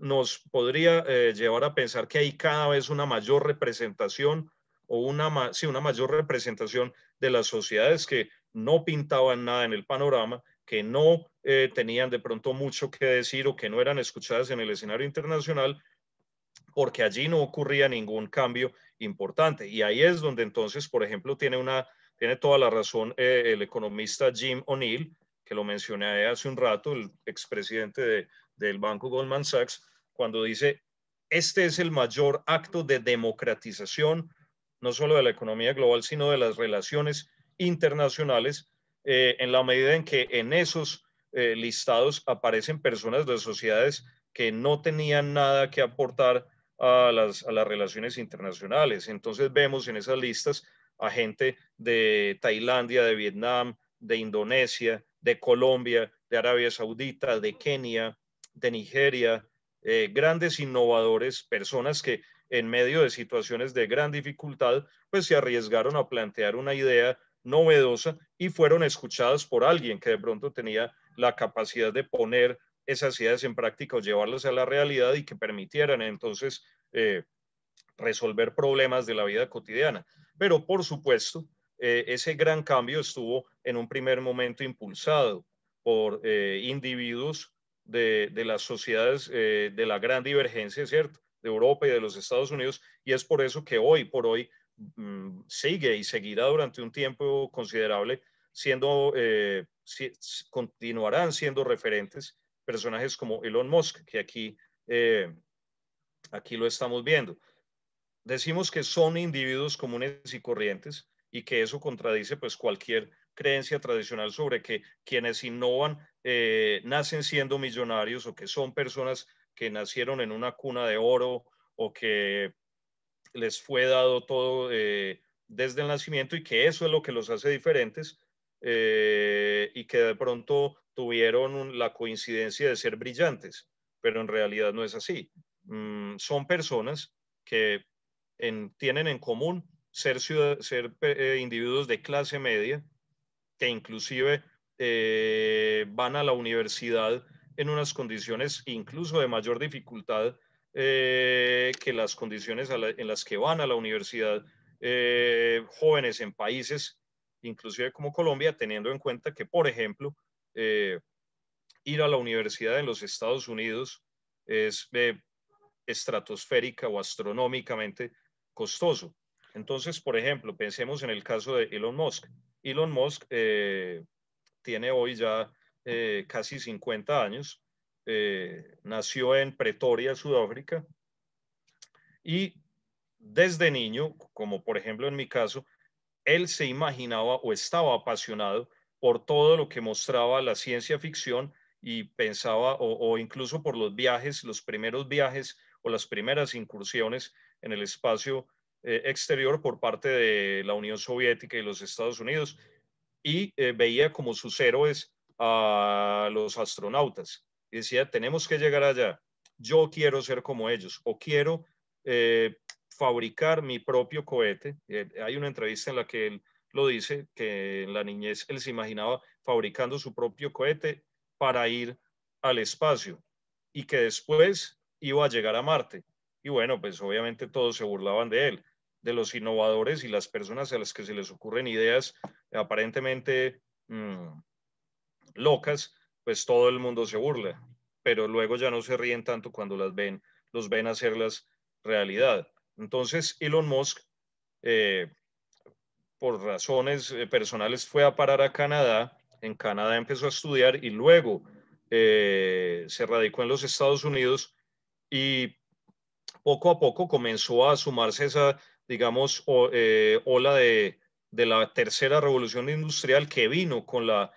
nos podría eh, llevar a pensar que hay cada vez una mayor representación o una, sí, una mayor representación de las sociedades que no pintaban nada en el panorama que no eh, tenían de pronto mucho que decir o que no eran escuchadas en el escenario internacional, porque allí no ocurría ningún cambio importante. Y ahí es donde entonces, por ejemplo, tiene, una, tiene toda la razón eh, el economista Jim O'Neill, que lo mencioné hace un rato, el expresidente de, del banco Goldman Sachs, cuando dice, este es el mayor acto de democratización, no solo de la economía global, sino de las relaciones internacionales, eh, en la medida en que en esos eh, listados aparecen personas de sociedades que no tenían nada que aportar a las, a las relaciones internacionales. Entonces vemos en esas listas a gente de Tailandia, de Vietnam, de Indonesia, de Colombia, de Arabia Saudita, de Kenia, de Nigeria, eh, grandes innovadores, personas que en medio de situaciones de gran dificultad, pues se arriesgaron a plantear una idea novedosa y fueron escuchadas por alguien que de pronto tenía la capacidad de poner esas ideas en práctica o llevarlas a la realidad y que permitieran entonces eh, resolver problemas de la vida cotidiana. Pero por supuesto, eh, ese gran cambio estuvo en un primer momento impulsado por eh, individuos de, las sociedades de la gran divergencia, ¿cierto? De Europa y de los Estados Unidos, y es por eso que hoy por hoy mm, sigue y seguirá durante un tiempo considerable siendo, continuarán siendo referentes personajes como Elon Musk, que aquí, eh, aquí lo estamos viendo. Decimos que son individuos comunes y corrientes y que eso contradice pues cualquier creencia tradicional sobre que quienes innovan eh, nacen siendo millonarios o que son personas que nacieron en una cuna de oro o que les fue dado todo eh, desde el nacimiento y que eso es lo que los hace diferentes y que de pronto tuvieron la coincidencia de ser brillantes, pero en realidad no es así. Mm, son personas que tienen en común ser, ser eh, individuos de clase media, que inclusive eh, van a la universidad en unas condiciones incluso de mayor dificultad eh, que las condiciones en las que van a la universidad jóvenes en países, inclusive como Colombia, teniendo en cuenta que, por ejemplo, eh, ir a la universidad en los Estados Unidos es eh, estratosférica o astronómicamente costoso. Entonces, por ejemplo, pensemos en el caso de Elon Musk. Elon Musk eh, tiene hoy ya casi 50 años, nació en Pretoria, Sudáfrica, y desde niño, como por ejemplo en mi caso, él se imaginaba o estaba apasionado por todo lo que mostraba la ciencia ficción y pensaba, o, incluso por los viajes, los primeros viajes o las primeras incursiones en el espacio eh, exterior por parte de la Unión Soviética y los Estados Unidos, y eh, veía como sus héroes a los astronautas. Y decía, tenemos que llegar allá, yo quiero ser como ellos, o quiero eh, fabricar mi propio cohete. hay una entrevista en la que él lo dice, que en la niñez él se imaginaba fabricando su propio cohete para ir al espacio y que después iba a llegar a Marte. Y bueno, pues obviamente todos se burlaban de él, de los innovadores y las personas a las que se les ocurren ideas aparentemente mm, locas, pues todo el mundo se burla, pero luego ya no se ríen tanto cuando las ven, los ven hacerlas realidad. Entonces, Elon Musk eh, por razones eh, personales fue a parar a Canadá. En Canadá empezó a estudiar y luego eh, se radicó en los Estados Unidos y poco a poco comenzó a sumarse esa, digamos, eh, ola de, la tercera revolución industrial que vino con la,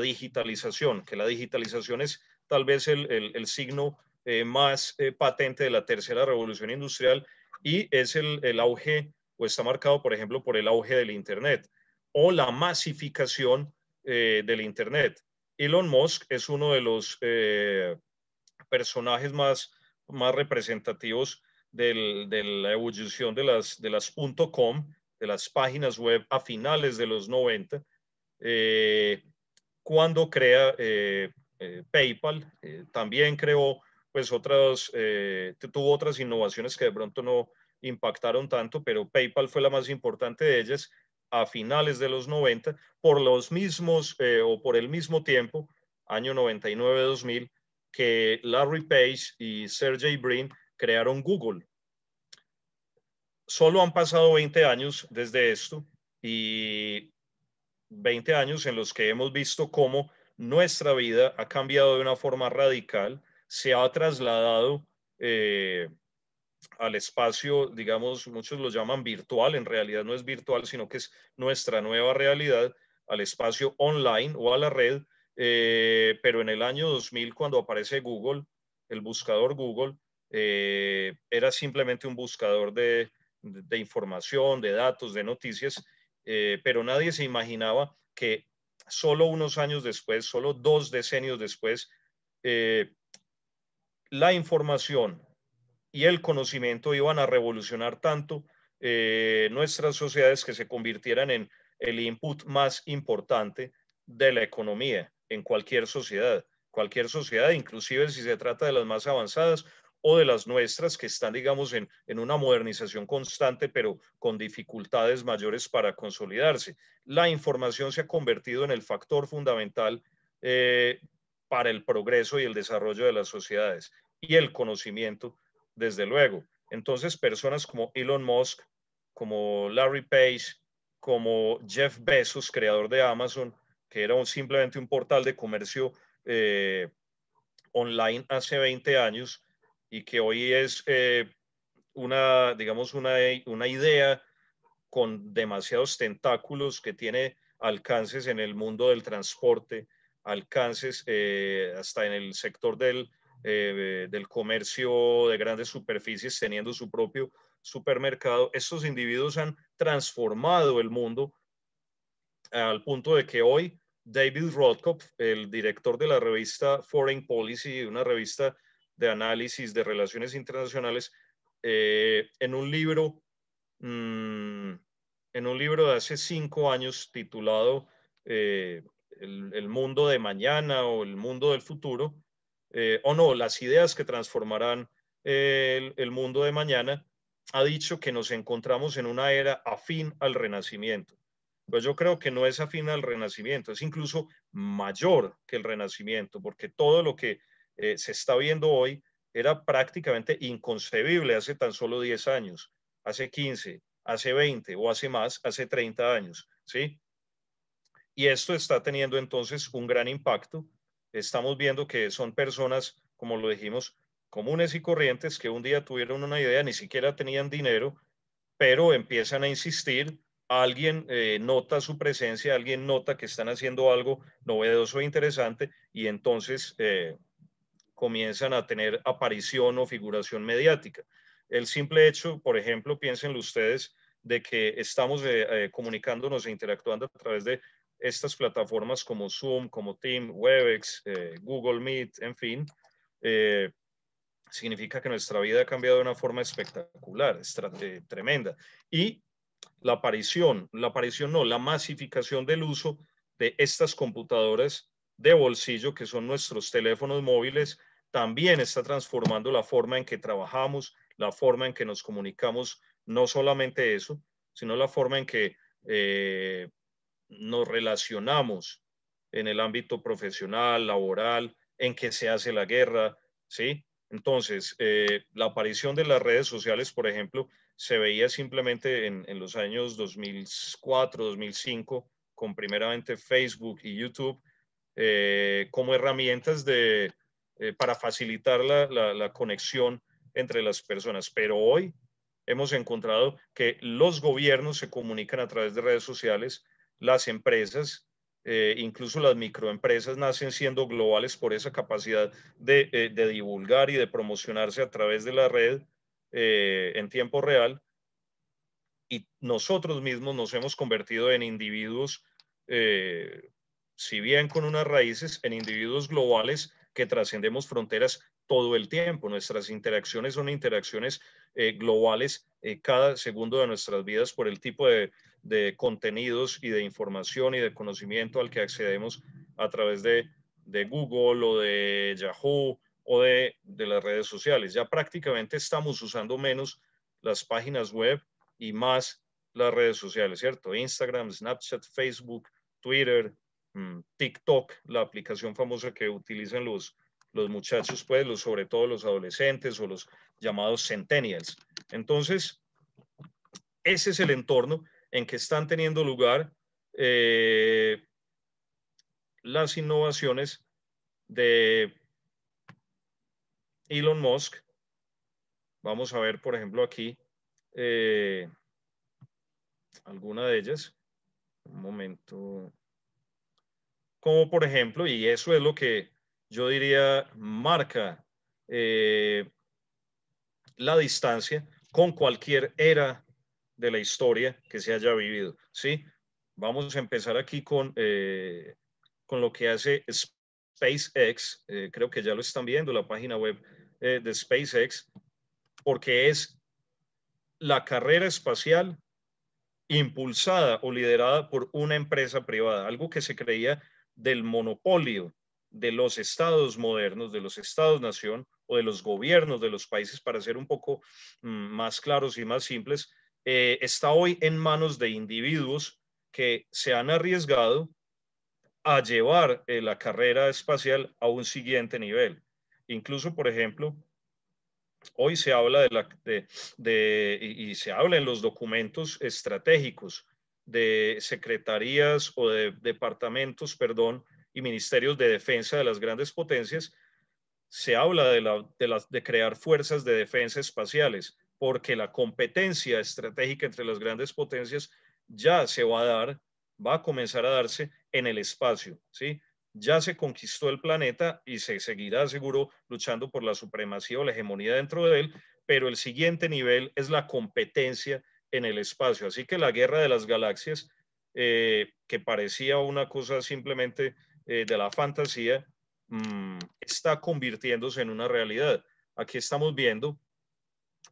digitalización, que la digitalización es tal vez el, signo más patente de la tercera revolución industrial y es el, el auge o está marcado, por ejemplo, por el auge del Internet o la masificación eh, del Internet. Elon Musk es uno de los eh, personajes más, más representativos del, de la evolución de las, de las .com, de las páginas web a finales de los 90, eh, cuando crea PayPal, también creó pues otras, tuvo otras innovaciones que de pronto no, impactaron tanto, pero PayPal fue la más importante de ellas a finales de los 90 por los mismos eh, o por el mismo tiempo, año 99-2000, que Larry Page y Sergey Brin crearon Google. Solo han pasado 20 años desde esto y 20 años en los que hemos visto cómo nuestra vida ha cambiado de una forma radical, se ha trasladado eh, al espacio, digamos, muchos lo llaman virtual, en realidad no es virtual, sino que es nuestra nueva realidad, al espacio online o a la red. Eh, pero en el año 2000, cuando aparece Google, el buscador Google, eh, era simplemente un buscador de, de, información, de datos, de noticias, eh, pero nadie se imaginaba que solo unos años después, solo dos decenios después, la información, y el conocimiento iban a revolucionar tanto eh, nuestras sociedades que se convirtieran en el input más importante de la economía en cualquier sociedad. Cualquier sociedad, inclusive si se trata de las más avanzadas o de las nuestras que están, digamos, en, en una modernización constante, pero con dificultades mayores para consolidarse. La información se ha convertido en el factor fundamental eh, para el progreso y el desarrollo de las sociedades y el conocimiento desde luego. Entonces, personas como Elon Musk, como Larry Page, como Jeff Bezos, creador de Amazon, que era simplemente un portal de comercio eh, online hace 20 años y que hoy es eh, una, digamos, una, una idea con demasiados tentáculos que tiene alcances en el mundo del transporte, alcances eh, hasta en el sector del eh, del comercio de grandes superficies teniendo su propio supermercado, estos individuos han transformado el mundo al punto de que hoy David Rothkopf, el director de la revista Foreign Policy, una revista de análisis de relaciones internacionales, eh, en un libro, mm, en un libro de hace cinco años titulado eh, el, mundo de mañana o el mundo del futuro, eh, o no, las ideas que transformarán el, mundo de mañana, ha dicho que nos encontramos en una era afín al renacimiento. Pues yo creo que no es afín al renacimiento, es incluso mayor que el renacimiento, porque todo lo que eh, se está viendo hoy era prácticamente inconcebible hace tan solo 10 años, hace 15, hace 20 o hace más, hace 30 años, ¿sí? Y esto está teniendo entonces un gran impacto estamos viendo que son personas, como lo dijimos, comunes y corrientes que un día tuvieron una idea, ni siquiera tenían dinero, pero empiezan a insistir, alguien eh, nota su presencia, alguien nota que están haciendo algo novedoso e interesante y entonces eh, comienzan a tener aparición o figuración mediática. El simple hecho, por ejemplo, piénsenlo ustedes, de que estamos eh, comunicándonos e interactuando a través de estas plataformas como Zoom, como Team, Webex, eh, Google Meet, en fin, eh, significa que nuestra vida ha cambiado de una forma espectacular, eh, tremenda. Y la aparición, la aparición no, la masificación del uso de estas computadoras de bolsillo, que son nuestros teléfonos móviles, también está transformando la forma en que trabajamos, la forma en que nos comunicamos, no solamente eso, sino la forma en que nos relacionamos en el ámbito profesional, laboral, en que se hace la guerra, ¿sí? Entonces, eh, la aparición de las redes sociales, por ejemplo, se veía simplemente en, los años 2004, 2005, con primeramente Facebook y YouTube, eh, como herramientas de, eh, para facilitar la, la conexión entre las personas. Pero hoy hemos encontrado que los gobiernos se comunican a través de redes sociales, las empresas, eh, incluso las microempresas, nacen siendo globales por esa capacidad de, eh, divulgar y de promocionarse a través de la red eh, en tiempo real. Y nosotros mismos nos hemos convertido en individuos, si bien con unas raíces, en individuos globales que trascendemos fronteras todo el tiempo. Nuestras interacciones son interacciones globales cada segundo de nuestras vidas por el tipo de, de contenidos y de información y de conocimiento al que accedemos a través de, de Google o de Yahoo o de, de, las redes sociales. Ya prácticamente estamos usando menos las páginas web y más las redes sociales, ¿cierto? Instagram, Snapchat, Facebook, Twitter, mm, TikTok, la aplicación famosa que utilizan los, los muchachos, pues, los, sobre todo los adolescentes o los llamados centennials. Entonces, ese es el entorno en que están teniendo lugar eh, las innovaciones de Elon Musk. Vamos a ver, por ejemplo, aquí eh, alguna de ellas. Un momento. Como por ejemplo, y eso es lo que yo diría marca eh, la distancia con cualquier era de la historia que se haya vivido. ¿sí? Vamos a empezar aquí con, eh, con lo que hace SpaceX. Eh, creo que ya lo están viendo, la página web de SpaceX, porque es la carrera espacial impulsada o liderada por una empresa privada, algo que se creía del monopolio de los estados modernos, de los estados-nación o de los gobiernos de los países, para ser un poco mm, más claros y más simples, eh, está hoy en manos de individuos que se han arriesgado a llevar eh, la carrera espacial a un siguiente nivel. Incluso, por ejemplo, hoy se habla de la, de, y, se habla en los documentos estratégicos de secretarías o de departamentos, perdón, y ministerios de defensa de las grandes potencias, se habla de, la, de, de crear fuerzas de defensa espaciales, porque la competencia estratégica entre las grandes potencias ya se va a dar, va a comenzar a darse en el espacio, ¿sí? Ya se conquistó el planeta y se seguirá seguro luchando por la supremacía o la hegemonía dentro de él, pero el siguiente nivel es la competencia en el espacio. Así que la guerra de las galaxias, eh, que parecía una cosa simplemente eh, de la fantasía mm, está convirtiéndose en una realidad. Aquí estamos viendo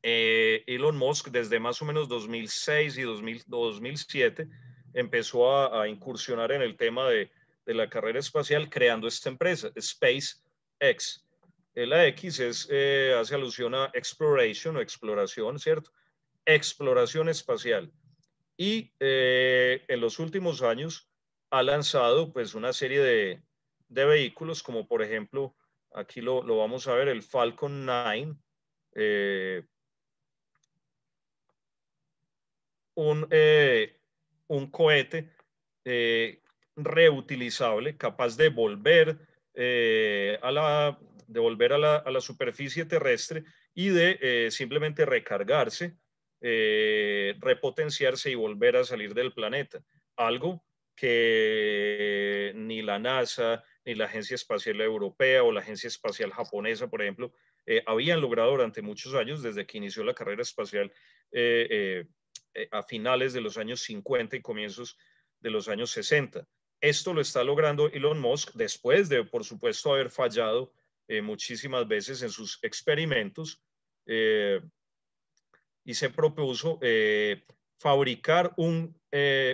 eh, Elon Musk desde más o menos 2006 y 2007 empezó a, incursionar en el tema de, de, la carrera espacial creando esta empresa, SpaceX. La X es, eh, hace alusión a exploration o exploración, ¿cierto? Exploración espacial. Y en los últimos años ha lanzado pues una serie de, vehículos, como por ejemplo, aquí lo, vamos a ver, el Falcon 9, eh, un, eh, un, cohete eh, reutilizable, capaz de volver, a, la, de volver a, la, a la superficie terrestre y de simplemente recargarse, repotenciarse y volver a salir del planeta. Algo que ni la NASA, ni la Agencia Espacial Europea o la Agencia Espacial Japonesa, por ejemplo, eh, habían logrado durante muchos años, desde que inició la carrera espacial eh, eh, a finales de los años 50 y comienzos de los años 60. Esto lo está logrando Elon Musk después de, por supuesto, haber fallado muchísimas veces en sus experimentos y se propuso fabricar un,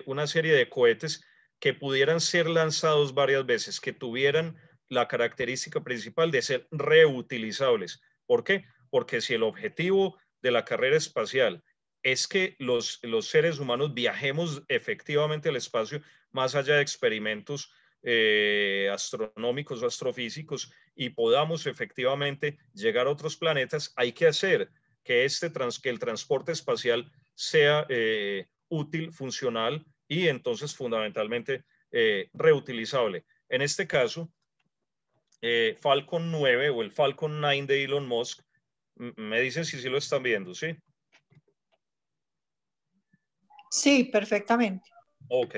una serie de cohetes que pudieran ser lanzados varias veces, que tuvieran la característica principal de ser reutilizables. ¿Por qué? Porque si el objetivo de la carrera espacial es que los, los seres humanos viajemos efectivamente al espacio más allá de experimentos eh, astronómicos o astrofísicos y podamos efectivamente llegar a otros planetas, hay que hacer que, este trans, que el transporte espacial sea eh, útil, funcional y entonces fundamentalmente eh, reutilizable. En este caso, Falcon 9 o el Falcon 9 de Elon Musk, me dicen si sí lo están viendo, ¿sí? Sí, perfectamente. Ok.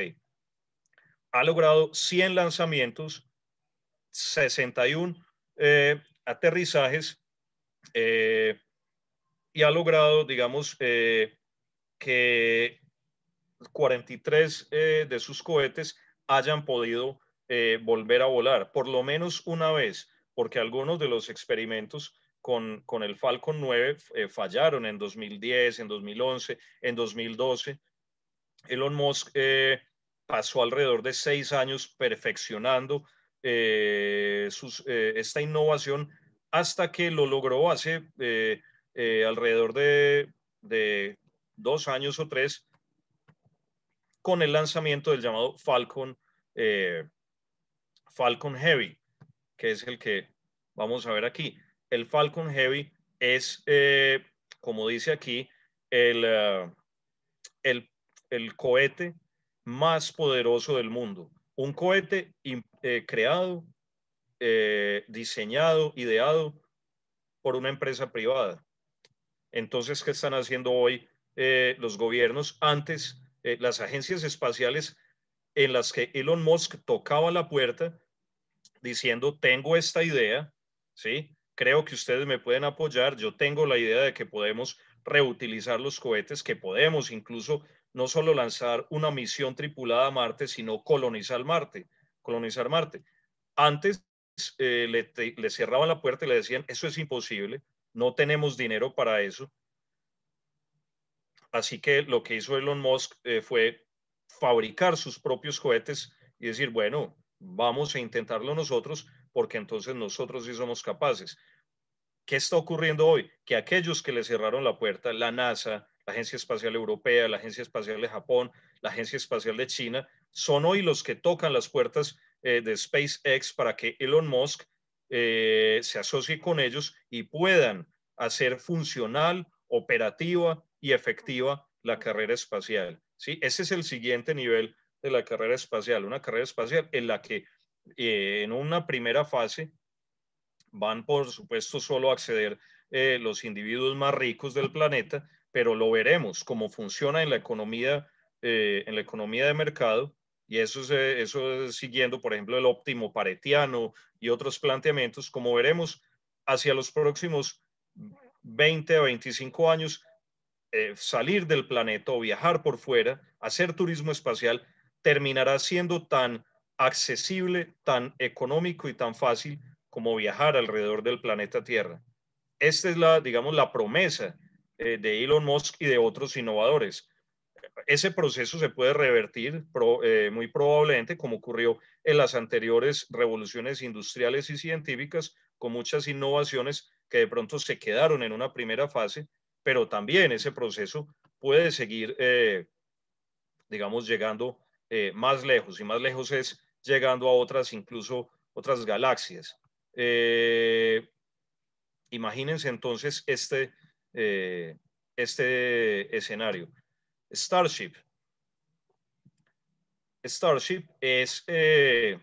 Ha logrado 100 lanzamientos, 61 eh, aterrizajes y ha logrado, digamos, que 43 eh, de sus cohetes hayan podido eh, volver a volar, por lo menos una vez, porque algunos de los experimentos con, con el Falcon 9 eh, fallaron en 2010, en 2011, en 2012. Elon Musk pasó alrededor de seis años perfeccionando sus, esta innovación hasta que lo logró hace alrededor de, dos años o tres con el lanzamiento del llamado Falcon, eh, Falcon Heavy, que es el que vamos a ver aquí. El Falcon Heavy es, eh, como dice aquí, el, el, el, cohete más poderoso del mundo. Un cohete creado, diseñado, ideado por una empresa privada. Entonces, ¿qué están haciendo hoy eh, los gobiernos? Antes, eh, las agencias espaciales en las que Elon Musk tocaba la puerta diciendo, tengo esta idea, ¿sí? Creo que ustedes me pueden apoyar, yo tengo la idea de que podemos reutilizar los cohetes, que podemos incluso no solo lanzar una misión tripulada a Marte, sino colonizar Marte, colonizar Marte. Antes eh, le, cerraban la puerta y le decían, eso es imposible, no tenemos dinero para eso. Así que lo que hizo Elon Musk eh, fue fabricar sus propios cohetes y decir, bueno, vamos a intentarlo nosotros porque entonces nosotros sí somos capaces. ¿Qué está ocurriendo hoy? Que aquellos que le cerraron la puerta, la NASA, la Agencia Espacial Europea, la Agencia Espacial de Japón, la Agencia Espacial de China, son hoy los que tocan las puertas eh, de SpaceX para que Elon Musk eh, se asocie con ellos y puedan hacer funcional, operativa y efectiva la carrera espacial. ¿sí? Ese es el siguiente nivel de la carrera espacial, una carrera espacial en la que eh, en una primera fase van, por supuesto, solo a acceder los individuos más ricos del planeta, pero lo veremos cómo funciona en la economía, en la economía de mercado y eso es, eh, eso siguiendo, por ejemplo, el óptimo paretiano y otros planteamientos, como veremos hacia los próximos 20 o 25 años, eh, salir del planeta o viajar por fuera, hacer turismo espacial, terminará siendo tan accesible, tan económico y tan fácil como viajar alrededor del planeta Tierra. Esta es la, digamos, la promesa eh, de Elon Musk y de otros innovadores ese proceso se puede revertir eh, muy probablemente, como ocurrió en las anteriores revoluciones industriales y científicas, con muchas innovaciones que de pronto se quedaron en una primera fase, pero también ese proceso puede seguir, eh, digamos, llegando más lejos, y más lejos es llegando a otras, incluso otras galaxias. imagínense entonces este, este escenario Starship. Starship es, eh,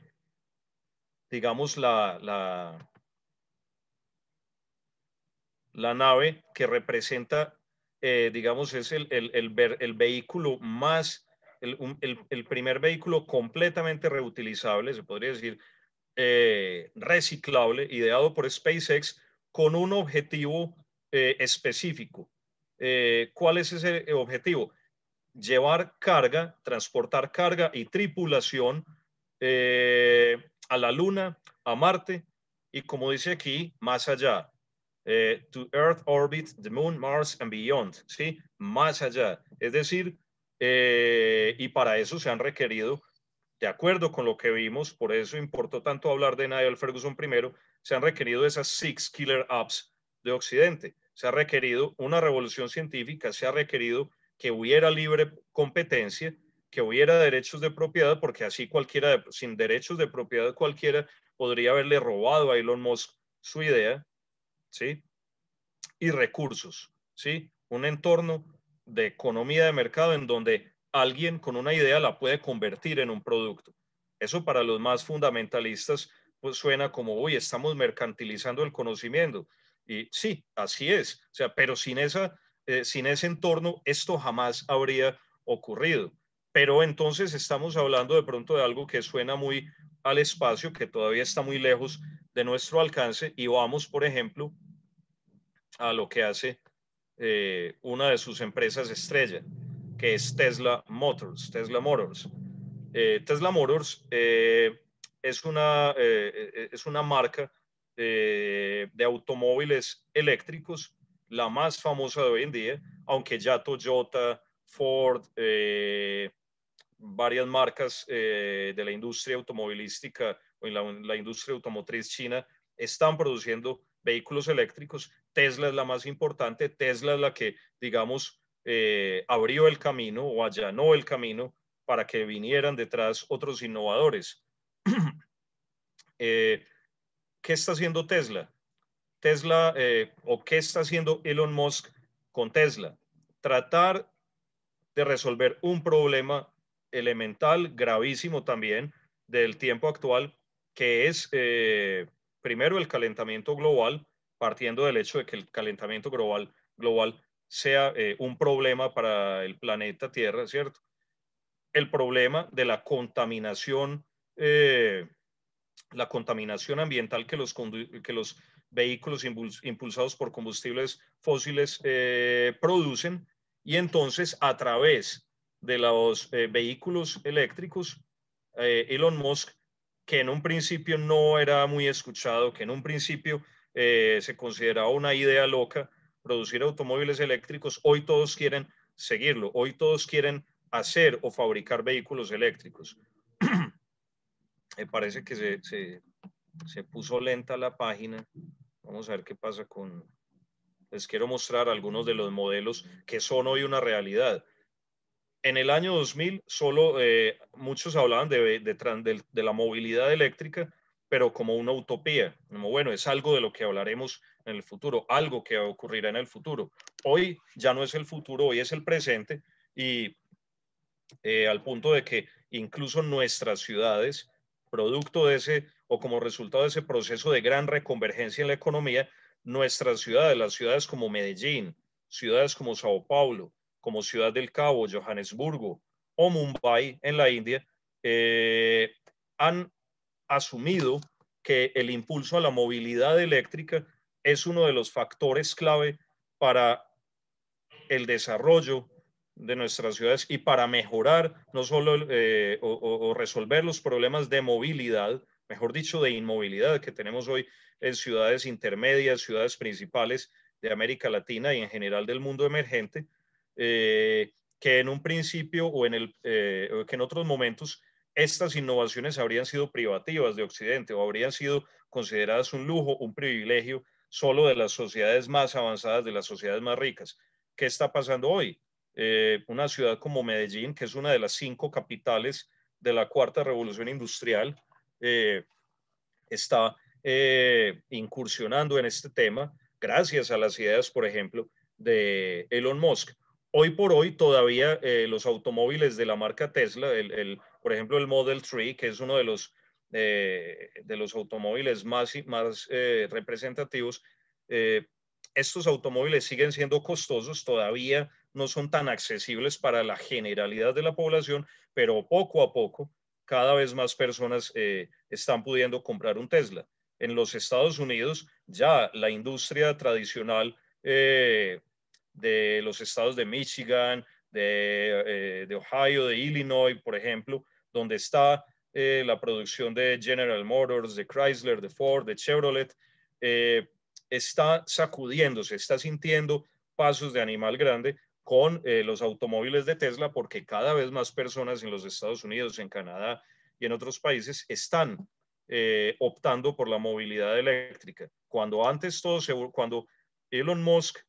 digamos, la, la, nave que representa, eh, digamos, es el, el, el, vehículo más, el, primer vehículo completamente reutilizable, se podría decir, eh, reciclable, ideado por SpaceX con un objetivo específico. ¿Cuál es ese objetivo? llevar carga, transportar carga y tripulación eh, a la Luna, a Marte y como dice aquí, más allá. Eh, to Earth orbit, the Moon, Mars and beyond, ¿sí? Más allá. Es decir, eh, y para eso se han requerido, de acuerdo con lo que vimos, por eso importó tanto hablar de Niall Ferguson primero, se han requerido esas six killer apps de Occidente. Se ha requerido una revolución científica, se ha requerido que hubiera libre competencia, que hubiera derechos de propiedad, porque así cualquiera, sin derechos de propiedad cualquiera, podría haberle robado a Elon Musk su idea, ¿sí? Y recursos, ¿sí? Un entorno de economía de mercado en donde alguien con una idea la puede convertir en un producto. Eso para los más fundamentalistas pues suena como, uy, estamos mercantilizando el conocimiento. Y sí, así es. O sea, pero sin esa eh, sin ese entorno esto jamás habría ocurrido. Pero entonces estamos hablando de pronto de algo que suena muy al espacio, que todavía está muy lejos de nuestro alcance y vamos, por ejemplo, a lo que hace eh, una de sus empresas estrella, que es Tesla Motors. Tesla Motors. Eh, Tesla Motors es, una, es una marca de automóviles eléctricos la más famosa de hoy en día, aunque ya Toyota, Ford, eh, varias marcas eh, de la industria automovilística o en la, industria automotriz china están produciendo vehículos eléctricos. Tesla es la más importante. Tesla es la que, digamos, eh, abrió el camino o allanó el camino para que vinieran detrás otros innovadores. [CLEARS THROAT] Eh, ¿Qué está haciendo Tesla? Tesla, eh, o qué está haciendo Elon Musk con Tesla? Tratar de resolver un problema elemental, gravísimo también, del tiempo actual, que es eh, primero el calentamiento global, partiendo del hecho de que el calentamiento global, global sea eh, un problema para el planeta Tierra, ¿cierto? El problema de la contaminación, eh, la contaminación ambiental que los, que los vehículos impulsados por combustibles fósiles eh, producen y entonces a través de los vehículos eléctricos, Elon Musk, que en un principio no era muy escuchado, que en un principio se consideraba una idea loca, producir automóviles eléctricos, hoy todos quieren seguirlo, hoy todos quieren hacer o fabricar vehículos eléctricos. Me parece que se, se, se, puso lenta la página. Vamos a ver qué pasa con... Les quiero mostrar algunos de los modelos que son hoy una realidad. En el año 2000, solo eh, muchos hablaban de, de, de, de la movilidad eléctrica, pero como una utopía, como bueno, es algo de lo que hablaremos en el futuro, algo que ocurrirá en el futuro. Hoy ya no es el futuro, hoy es el presente y eh, al punto de que incluso nuestras ciudades, producto de ese o como resultado de ese proceso de gran reconvergencia en la economía, nuestras ciudades, las ciudades como Medellín, ciudades como Sao Paulo, como Ciudad del Cabo, Johannesburgo o Mumbai en la India, eh, han asumido que el impulso a la movilidad eléctrica es uno de los factores clave para el desarrollo de nuestras ciudades y para mejorar no solo eh, o, resolver los problemas de movilidad, mejor dicho, de inmovilidad que tenemos hoy en ciudades intermedias, ciudades principales de América Latina y en general del mundo emergente, eh, que en un principio o en, el, eh, que en otros momentos estas innovaciones habrían sido privativas de Occidente o habrían sido consideradas un lujo, un privilegio solo de las sociedades más avanzadas, de las sociedades más ricas. ¿Qué está pasando hoy? Eh, una ciudad como Medellín, que es una de las cinco capitales de la cuarta revolución industrial, eh, está eh, incursionando en este tema gracias a las ideas, por ejemplo, de Elon Musk. Hoy por hoy todavía los automóviles de la marca Tesla, el, por ejemplo el Model 3, que es uno de los de los automóviles más, más eh, representativos, eh, estos automóviles siguen siendo costosos, todavía no son tan accesibles para la generalidad de la población, pero poco a poco cada vez más personas eh, están pudiendo comprar un Tesla. En los Estados Unidos ya la industria tradicional de los estados de Michigan, de, de Ohio, de Illinois, por ejemplo, donde está eh, la producción de General Motors, de Chrysler, de Ford, de Chevrolet, eh, está sacudiéndose, está sintiendo pasos de animal grande con eh, los automóviles de Tesla porque cada vez más personas en los Estados Unidos, en Canadá y en otros países están optando por la movilidad eléctrica. Cuando antes todo se, cuando Elon Musk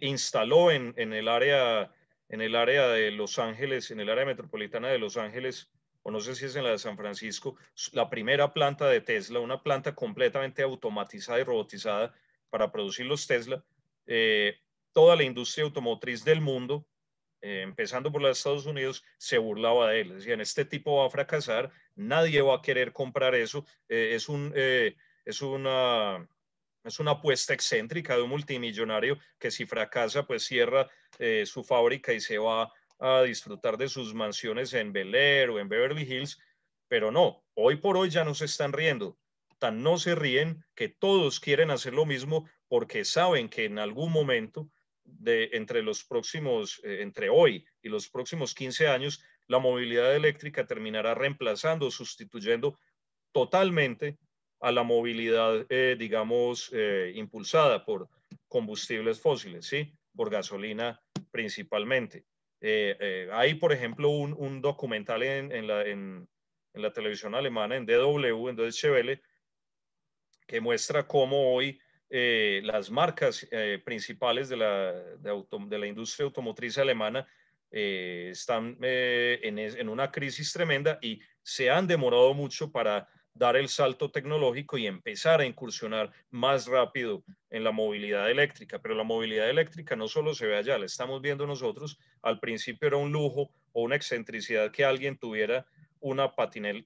instaló en, en el área en el área de Los Ángeles, en el área metropolitana de Los Ángeles, o no sé si es en la de San Francisco, la primera planta de Tesla, una planta completamente automatizada y robotizada para producir los Tesla. Eh, toda la industria automotriz del mundo, eh, empezando por los Estados Unidos, se burlaba de él. Decían, este tipo va a fracasar, nadie va a querer comprar eso, eh, es, un, es una es una apuesta excéntrica de un multimillonario que si fracasa, pues cierra eh, su fábrica y se va a disfrutar de sus mansiones en Bel Air o en Beverly Hills. Pero no, hoy por hoy ya no se están riendo. Tan no se ríen que todos quieren hacer lo mismo porque saben que en algún momento de entre los próximos, eh, entre hoy y los próximos 15 años, la movilidad eléctrica terminará reemplazando, sustituyendo totalmente a la movilidad, eh, digamos, eh, impulsada por combustibles fósiles, ¿sí? Por gasolina principalmente. Hay, por ejemplo, un, documental en, en, la, en, en, la, televisión alemana, en DW, en Deutsche Welle, que muestra cómo hoy las marcas principales de la, de, auto, de la industria automotriz alemana eh, están eh, en, en, una crisis tremenda y se han demorado mucho para dar el salto tecnológico y empezar a incursionar más rápido en la movilidad eléctrica. Pero la movilidad eléctrica no solo se ve allá, la estamos viendo nosotros. Al principio era un lujo o una excentricidad que alguien tuviera una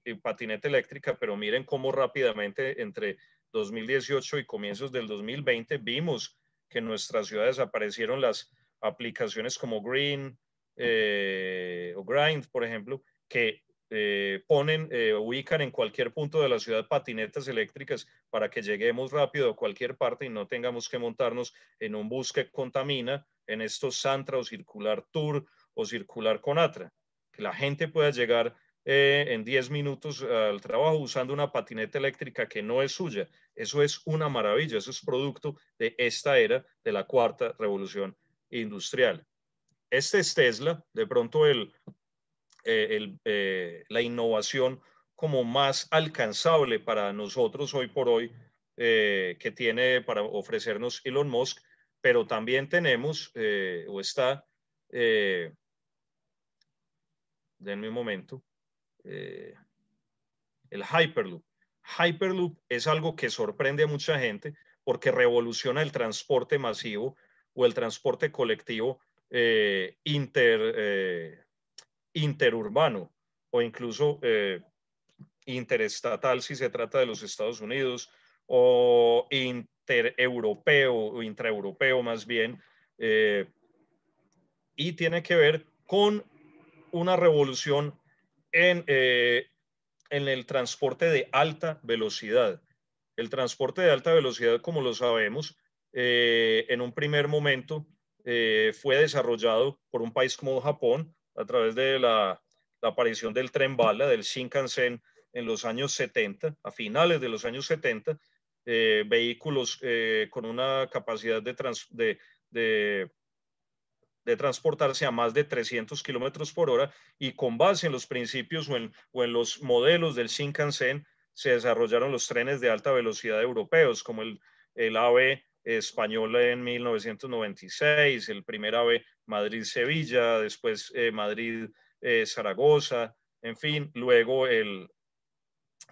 eh, patineta eléctrica, pero miren cómo rápidamente entre 2018 y comienzos del 2020 vimos que en nuestras ciudades aparecieron las aplicaciones como Green, eh, o Grind, por ejemplo, que eh, ponen, eh, ubican en cualquier punto de la ciudad patinetas eléctricas para que lleguemos rápido a cualquier parte y no tengamos que montarnos en un bus que contamina, en estos Santra o Circular Tour o Circular Conatra. Que la gente pueda llegar en 10 minutos al trabajo usando una patineta eléctrica que no es suya. Eso es una maravilla, eso es producto de esta era de la cuarta revolución industrial. Este es Tesla, de pronto el, eh, eh, la innovación como más alcanzable para nosotros hoy por hoy eh, que tiene para ofrecernos Elon Musk, pero también tenemos o está, denme un momento, el Hyperloop. Hyperloop es algo que sorprende a mucha gente porque revoluciona el transporte masivo o el transporte colectivo eh, eh, interurbano o incluso eh, interestatal si se trata de los Estados Unidos o intereuropeo o intraeuropeo más bien. y tiene que ver con una revolución en, en el transporte de alta velocidad. El transporte de alta velocidad, como lo sabemos, en un primer momento eh, fue desarrollado por un país como Japón a través de la, aparición del tren bala, del Shinkansen en los años 70, a finales de los años 70, eh, vehículos eh, con una capacidad de, de, de, transportarse a más de 300 kilómetros por hora y con base en los principios o en, los modelos del Shinkansen se desarrollaron los trenes de alta velocidad europeos como el, el AVE española en 1996, el primer AVE Madrid-Sevilla, después eh, Madrid-Zaragoza, en fin, luego el,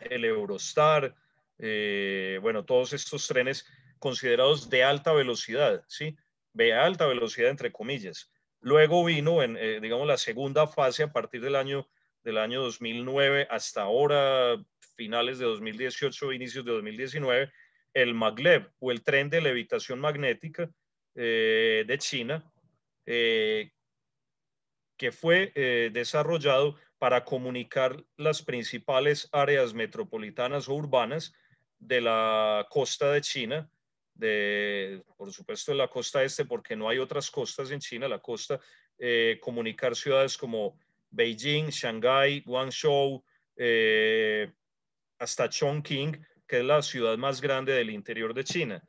el Eurostar, eh, bueno, todos estos trenes considerados de alta velocidad, ¿sí? De alta velocidad, entre comillas. Luego vino, en, eh, digamos, la segunda fase a partir del año, del año 2009 hasta ahora, finales de 2018, inicios de 2019, el maglev o el tren de levitación magnética eh, de China, eh, que fue eh, desarrollado para comunicar las principales áreas metropolitanas o urbanas de la costa de China, de, por supuesto, la costa este, porque no hay otras costas en China, la costa, comunicar ciudades como Beijing, Shanghái, Guangzhou, hasta Chongqing, que es la ciudad más grande del interior de China.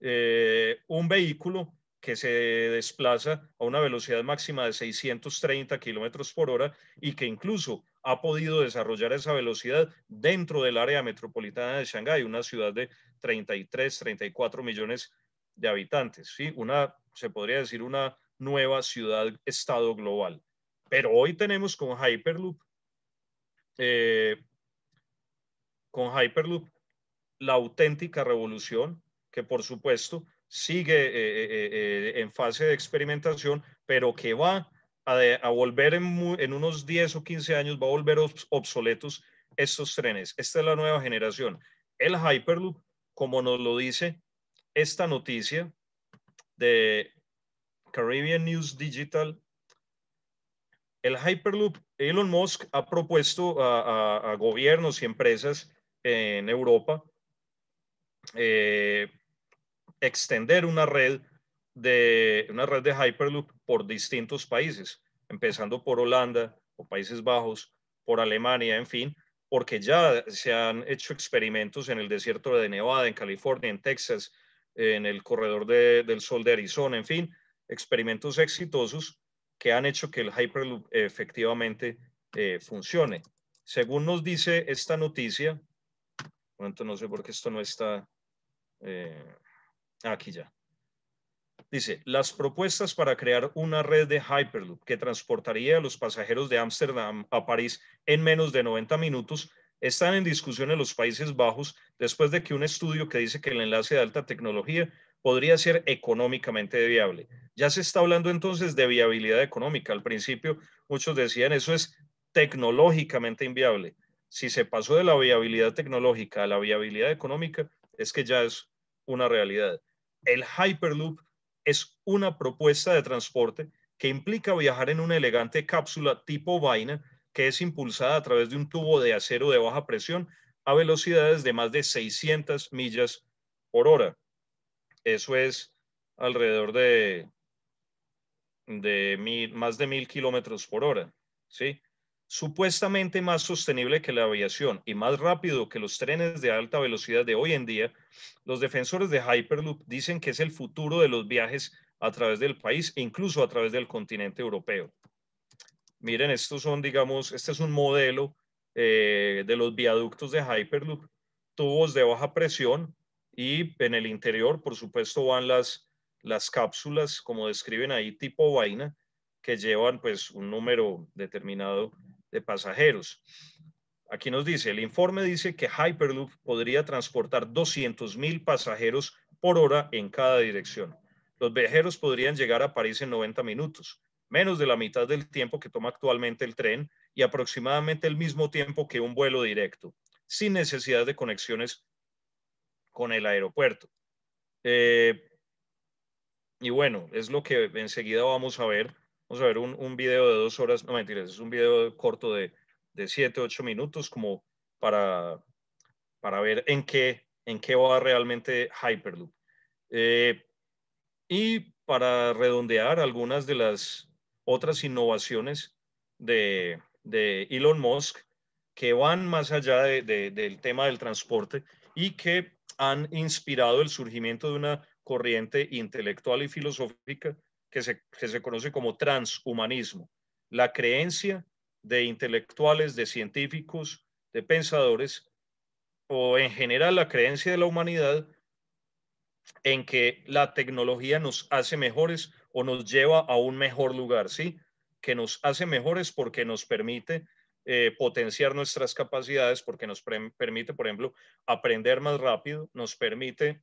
Eh, un vehículo que se desplaza a una velocidad máxima de 630 kilómetros por hora y que incluso ha podido desarrollar esa velocidad dentro del área metropolitana de Shanghái, una ciudad de 33, 34 millones de habitantes. ¿sí? Una, se podría decir, una nueva ciudad-estado global. Pero hoy tenemos con Hyperloop, eh, con Hyperloop la auténtica revolución, que por supuesto sigue eh, eh, en fase de experimentación, pero que va a, volver en, unos 10 o 15 años, va a volver obsoletos estos trenes. Esta es la nueva generación. El Hyperloop, como nos lo dice esta noticia de Caribbean News Digital, el Hyperloop, Elon Musk ha propuesto a gobiernos y empresas en Europa eh, extender una red de una red de Hyperloop por distintos países, empezando por Holanda o Países Bajos, por Alemania, en fin, porque ya se han hecho experimentos en el desierto de Nevada, en California, en Texas, en el corredor del sol de Arizona, en fin, experimentos exitosos que han hecho que el Hyperloop efectivamente eh, funcione. Según nos dice esta noticia, no sé por qué esto no está eh, aquí ya. Dice, las propuestas para crear una red de Hyperloop que transportaría a los pasajeros de Ámsterdam a París en menos de 90 minutos están en discusión en los Países Bajos después de que un estudio que dice que el enlace de alta tecnología podría ser económicamente viable. Ya se está hablando entonces de viabilidad económica. Al principio muchos decían eso es tecnológicamente inviable. Si se pasó de la viabilidad tecnológica a la viabilidad económica, es que ya es una realidad. El Hyperloop es una propuesta de transporte que implica viajar en una elegante cápsula tipo vaina que es impulsada a través de un tubo de acero de baja presión a velocidades de más de 600 millas por hora. Eso es alrededor de, más de mil kilómetros por hora. ¿sí? Supuestamente más sostenible que la aviación y más rápido que los trenes de alta velocidad de hoy en día, los defensores de Hyperloop dicen que es el futuro de los viajes a través del país e incluso a través del continente europeo. Miren, estos son, digamos, este es un modelo eh, de los viaductos de Hyperloop, tubos de baja presión y en el interior, por supuesto, van las, las cápsulas, como describen ahí, tipo vaina, que llevan pues un número determinado de pasajeros. Aquí nos dice, el informe dice que Hyperloop podría transportar 200 mil pasajeros por hora en cada dirección. Los viajeros podrían llegar a París en 90 minutos menos de la mitad del tiempo que toma actualmente el tren y aproximadamente el mismo tiempo que un vuelo directo, sin necesidad de conexiones con el aeropuerto. Eh, y bueno, es lo que enseguida vamos a ver. Vamos a ver un, video de dos horas, no mentiras, es un video corto de, de siete, ocho minutos como para, para ver en qué, en qué va realmente Hyperloop. Eh, y para redondear algunas de las otras innovaciones de, Elon Musk que van más allá del tema del transporte y que han inspirado el surgimiento de una corriente intelectual y filosófica que se, que se conoce como transhumanismo, la creencia de intelectuales, de científicos, de pensadores, o en general la creencia de la humanidad en que la tecnología nos hace mejores o nos lleva a un mejor lugar, ¿sí? Que nos hace mejores porque nos permite eh, potenciar nuestras capacidades, porque nos permite, por ejemplo, aprender más rápido, nos permite,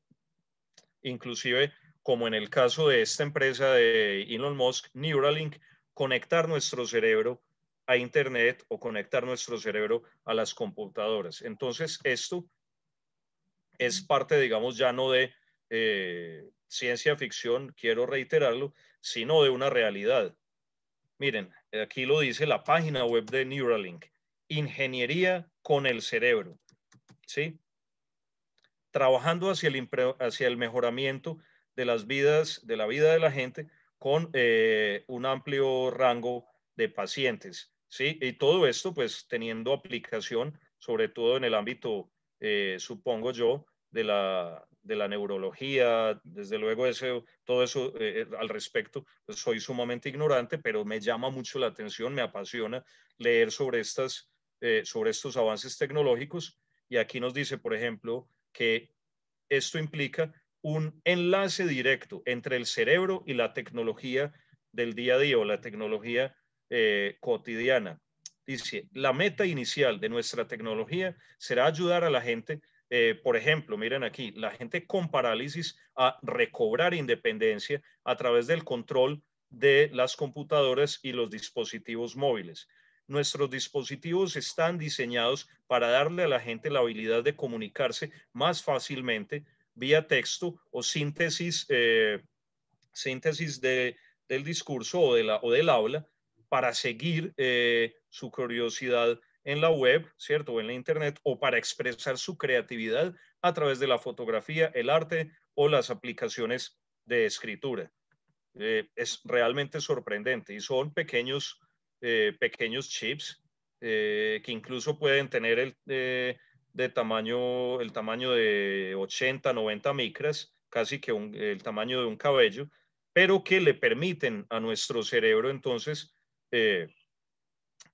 inclusive, como en el caso de esta empresa de Elon Musk, Neuralink, conectar nuestro cerebro a Internet o conectar nuestro cerebro a las computadoras. Entonces, esto es parte, digamos, ya no de eh, ciencia ficción, quiero reiterarlo, sino de una realidad. Miren, aquí lo dice la página web de Neuralink, ingeniería con el cerebro, ¿sí? Trabajando hacia el, hacia el mejoramiento de las vidas, de la vida de la gente con eh, un amplio rango de pacientes, ¿sí? Y todo esto, pues, teniendo aplicación, sobre todo en el ámbito, eh, supongo yo, de la, de la neurología, desde luego ese, todo eso eh, eh, al respecto, pues soy sumamente ignorante, pero me llama mucho la atención, me apasiona leer sobre, estas, eh, sobre estos avances tecnológicos. Y aquí nos dice, por ejemplo, que esto implica un enlace directo entre el cerebro y la tecnología del día a día o la tecnología cotidiana. Dice, la meta inicial de nuestra tecnología será ayudar a la gente eh, por ejemplo, miren aquí, la gente con parálisis a recobrar independencia a través del control de las computadoras y los dispositivos móviles. Nuestros dispositivos están diseñados para darle a la gente la habilidad de comunicarse más fácilmente vía texto o síntesis, eh, síntesis del discurso o, de la, o del aula para seguir eh, su curiosidad en la web, ¿cierto? O en la internet, o para expresar su creatividad a través de la fotografía, el arte o las aplicaciones de escritura. Eh, es realmente sorprendente y son pequeños, eh, pequeños chips eh, que incluso pueden tener el, de tamaño, el tamaño de 80, 90 micras, casi que el tamaño de un cabello, pero que le permiten a nuestro cerebro entonces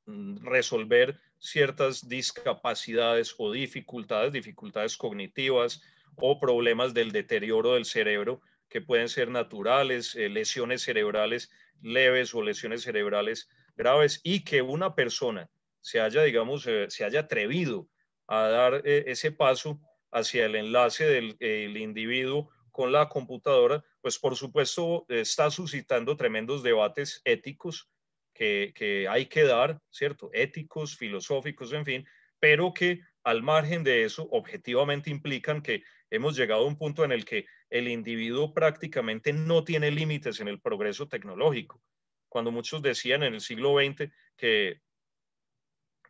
resolver ciertas discapacidades o dificultades, dificultades cognitivas o problemas del deterioro del cerebro que pueden ser naturales, eh, lesiones cerebrales leves o lesiones cerebrales graves y que una persona se haya, digamos, eh, se haya atrevido a dar eh, ese paso hacia el enlace del individuo con la computadora, pues por supuesto está suscitando tremendos debates éticos que, que hay que dar, ¿cierto? Éticos, filosóficos, en fin, pero que al margen de eso, objetivamente implican que hemos llegado a un punto en el que el individuo prácticamente no tiene límites en el progreso tecnológico. Cuando muchos decían en el siglo XX que,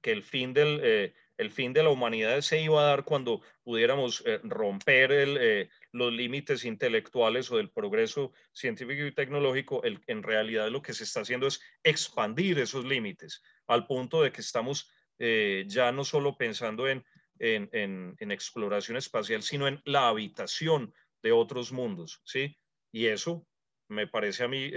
que el, fin del, eh, el fin de la humanidad se iba a dar cuando pudiéramos eh, romper eh, los límites intelectuales o del progreso científico y tecnológico, en realidad lo que se está haciendo es expandir esos límites al punto de que estamos eh, ya no solo pensando en, exploración espacial, sino en la habitación de otros mundos, ¿sí? Y eso me parece a mí,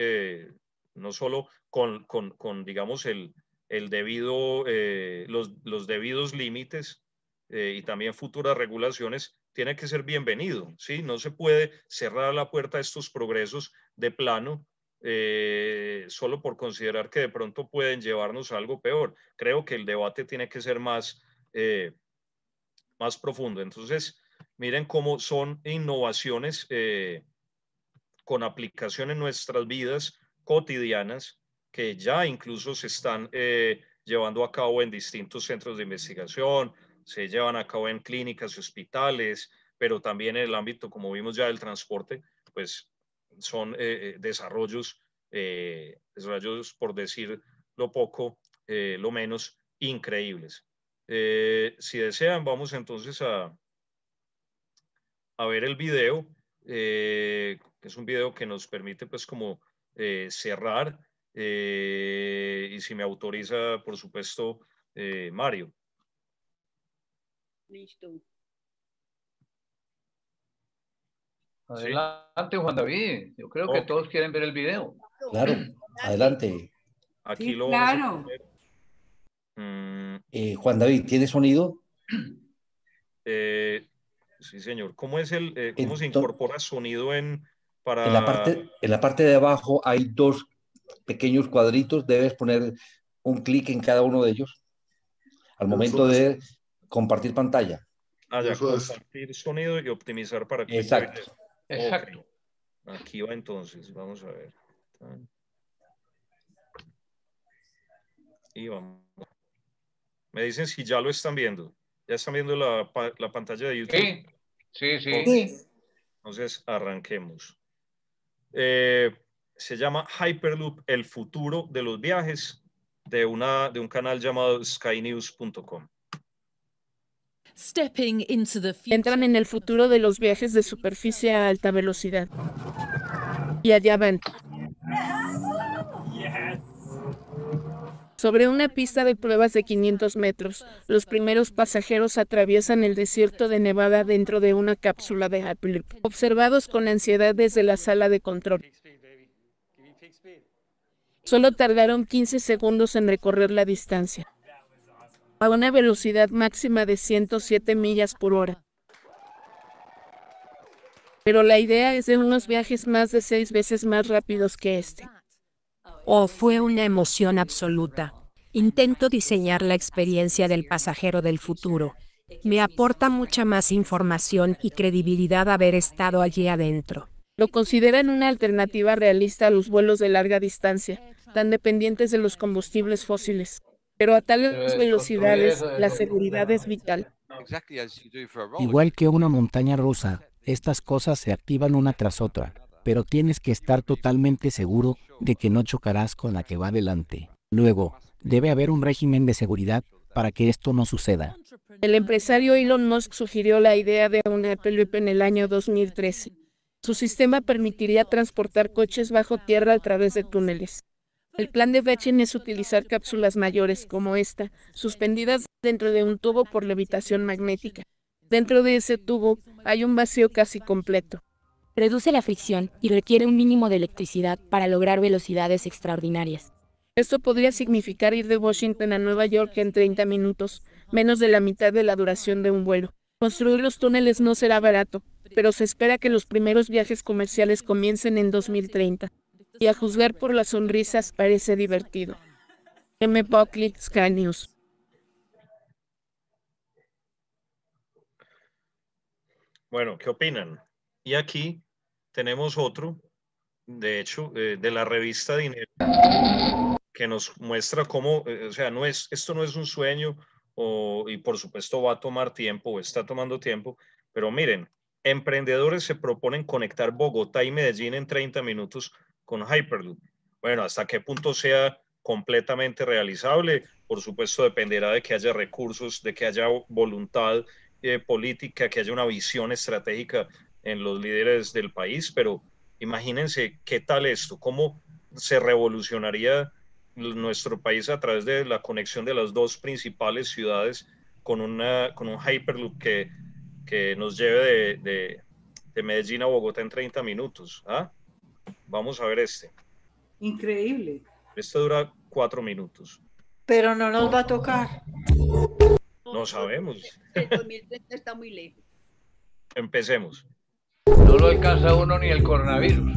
no solo con, digamos, el, el debido, eh, los, los, debidos límites y también futuras regulaciones, tiene que ser bienvenido, ¿sí? No se puede cerrar la puerta a estos progresos de plano eh, solo por considerar que de pronto pueden llevarnos a algo peor. Creo que el debate tiene que ser más, eh, más profundo. Entonces, miren cómo son innovaciones eh, con aplicación en nuestras vidas cotidianas que ya incluso se están llevando a cabo en distintos centros de investigación, se llevan a cabo en clínicas y hospitales, pero también en el ámbito, como vimos ya, del transporte, pues son eh, eh, desarrollos, eh, desarrollos, por decir lo poco, lo menos, increíbles. si desean, vamos entonces a, a ver el video, que es un video que nos permite pues como cerrar y si me autoriza, por supuesto, Mario. Listo. Adelante, Juan David. Yo creo que todos quieren ver el video. Claro, adelante. Aquí lo claro. Mm. Eh, Juan David, ¿tiene sonido? Eh, sí, señor. ¿Cómo es el, eh, cómo se incorpora sonido en para? En la parte, en la parte de abajo hay dos pequeños cuadritos. Debes poner un clic en cada uno de ellos al momento de compartir pantalla. Ah, ya, compartir sonido y optimizar para que Exacto. Exacto. Aquí va entonces, vamos a ver. Y vamos. Me dicen si ya lo están viendo. ¿Ya están viendo la, la pantalla de YouTube? Sí, sí, sí. Entonces, arranquemos. Eh, se llama Hyperloop, el futuro de los viajes, de, una, de un canal llamado skynews.com. Entran en el futuro de los viajes de superficie a alta velocidad. Y allá van. Sobre una pista de pruebas de 500 metros, los primeros pasajeros atraviesan el desierto de Nevada dentro de una cápsula de Hyperloop, observados con ansiedad desde la sala de control. Solo tardaron 15 segundos en recorrer la distancia a una velocidad máxima de 107 millas por hora. Pero la idea es de unos viajes más de seis veces más rápidos que este. Oh, fue una emoción absoluta. Intento diseñar la experiencia del pasajero del futuro. Me aporta mucha más información y credibilidad haber estado allí adentro. Lo consideran una alternativa realista a los vuelos de larga distancia, tan dependientes de los combustibles fósiles. Pero a tales velocidades, la seguridad es vital. Igual que una montaña rusa, estas cosas se activan una tras otra, pero tienes que estar totalmente seguro de que no chocarás con la que va delante. Luego, debe haber un régimen de seguridad para que esto no suceda. El empresario Elon Musk sugirió la idea de una Hyperloop en el año 2013. Su sistema permitiría transportar coches bajo tierra a través de túneles. El plan de Vetchen es utilizar cápsulas mayores como esta, suspendidas dentro de un tubo por levitación magnética. Dentro de ese tubo hay un vacío casi completo. Reduce la fricción y requiere un mínimo de electricidad para lograr velocidades extraordinarias. Esto podría significar ir de Washington a Nueva York en 30 minutos, menos de la mitad de la duración de un vuelo. Construir los túneles no será barato, pero se espera que los primeros viajes comerciales comiencen en 2030. Y a juzgar por las sonrisas parece divertido. M. Buckley, Sky News. Bueno, ¿qué opinan? Y aquí tenemos otro, de hecho, eh, de la revista Dinero, que nos muestra cómo, eh, o sea, no es, esto no es un sueño y por supuesto va a tomar tiempo está tomando tiempo, pero miren, emprendedores se proponen conectar Bogotá y Medellín en 30 minutos con Hyperloop. Bueno, hasta qué punto sea completamente realizable, por supuesto dependerá de que haya recursos, de que haya voluntad eh, política, que haya una visión estratégica en los líderes del país, pero imagínense qué tal esto, cómo se revolucionaría nuestro país a través de la conexión de las dos principales ciudades con, una, con un Hyperloop que, que nos lleve de, de, de Medellín a Bogotá en 30 minutos. ¿ah? Vamos a ver este. Increíble. Este dura cuatro minutos. Pero no nos va a tocar. No sabemos. El 2030 está muy lejos. Empecemos. No lo alcanza uno ni el coronavirus.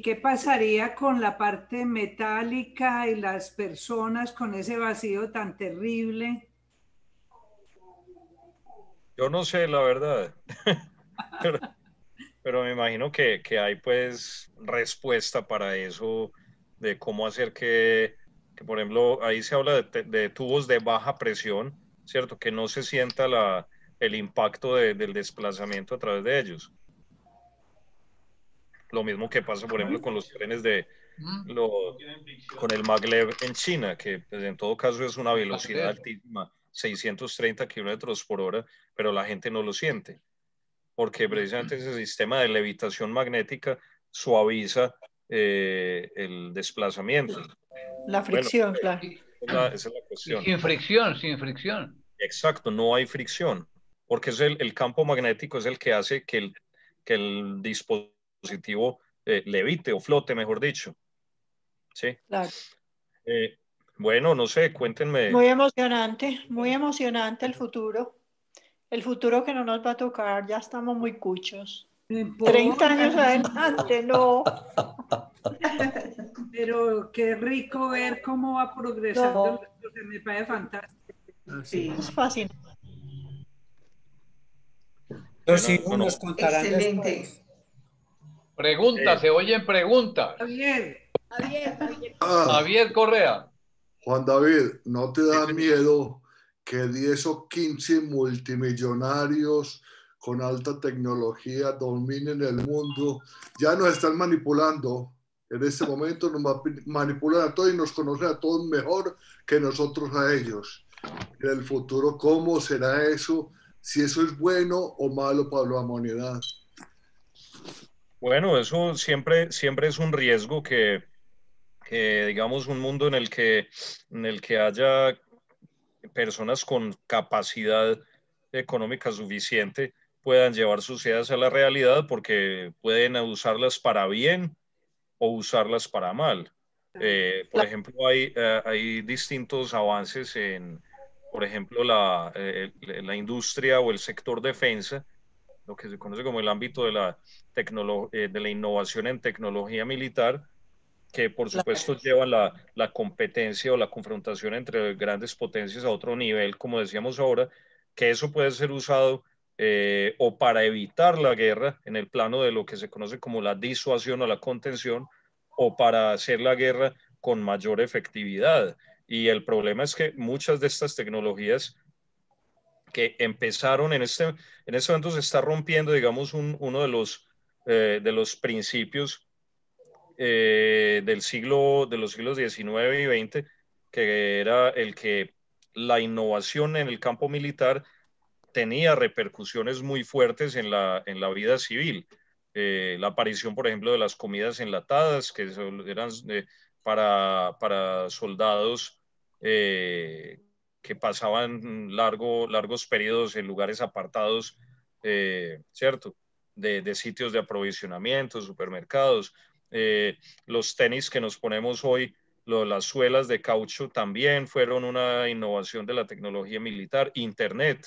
¿Y qué pasaría con la parte metálica y las personas con ese vacío tan terrible? Yo no sé, la verdad. [LAUGHS] pero, me imagino que, hay pues respuesta para eso, de cómo hacer que, por ejemplo, ahí se habla de, tubos de baja presión, ¿cierto? Que no se sienta la, el impacto del desplazamiento a través de ellos. Lo mismo que pasa, por ejemplo, con los trenes de, con el maglev en China, que pues, en todo caso es una velocidad altísima, 630 kilómetros por hora, pero la gente no lo siente, porque precisamente ese sistema de levitación magnética suaviza eh, el desplazamiento. La fricción, claro. Esa es la cuestión. Sin fricción, sin fricción. Exacto, no hay fricción, porque es el, el campo magnético es el que hace que el, que el dispositivo eh, levite o flote, mejor dicho. Sí. Claro. Eh, bueno, no sé, cuéntenme. Muy emocionante, muy emocionante el futuro. El futuro que no nos va a tocar, ya estamos muy cuchos. 30 años adelante, no. [LAUGHS] Pero qué rico ver cómo va progresando, no. me parece fantástico. Sí, es fácil. sí, nos contarán Excelente. Preguntas, se oyen preguntas. Javier. Javier, Javier. Ah. Javier Correa. Juan David, ¿no te da miedo que 10 o 15 multimillonarios con alta tecnología dominen el mundo? Ya nos están manipulando. En este momento nos manipulan a todos y nos conocen a todos mejor que nosotros a ellos. En el futuro, ¿cómo será eso? Si eso es bueno o malo para la humanidad. Bueno, eso siempre, siempre es un riesgo que, digamos, un mundo en el que, en el que haya personas con capacidad económica suficiente puedan llevar sus ideas a la realidad porque pueden usarlas para bien o usarlas para mal. Eh, por ejemplo, hay, eh, hay distintos avances en, por ejemplo, la, eh, la industria o el sector defensa, lo que se conoce como el ámbito de la, eh, de la innovación en tecnología militar, que por supuesto lleva la, la, competencia o la confrontación entre grandes potencias a otro nivel, como decíamos ahora, que eso puede ser usado eh, o para evitar la guerra en el plano de lo que se conoce como la disuasión o la contención, o para hacer la guerra con mayor efectividad. Y el problema es que muchas de estas tecnologías que empezaron en este, en este momento se está rompiendo, digamos, uno de los, eh, de los principios eh, del siglo, de los siglos XIX y XX, que era el que la innovación en el campo militar tenía repercusiones muy fuertes en la, en la vida civil. Eh, la aparición, por ejemplo, de las comidas enlatadas, que eran para, para soldados que pasaban largo, largos periodos en lugares apartados, eh, ¿cierto? De, sitios de aprovisionamiento, supermercados. Eh, los tenis que nos ponemos hoy, las suelas de caucho también fueron una innovación de la tecnología militar. Internet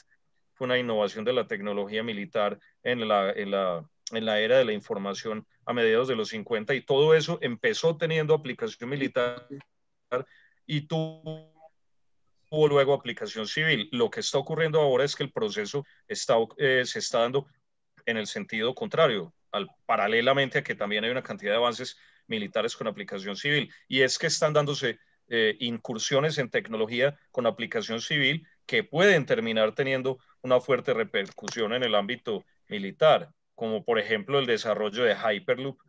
fue una innovación de la tecnología militar en la, en la, en la era de la información a mediados de los 50 y todo eso empezó teniendo aplicación militar y tuvo hubo luego aplicación civil. Lo que está ocurriendo ahora es que el proceso está, eh, se está dando en el sentido contrario, al, paralelamente a que también hay una cantidad de avances militares con aplicación civil. Y es que están dándose eh, incursiones en tecnología con aplicación civil que pueden terminar teniendo una fuerte repercusión en el ámbito militar, como por ejemplo el desarrollo de Hyperloop,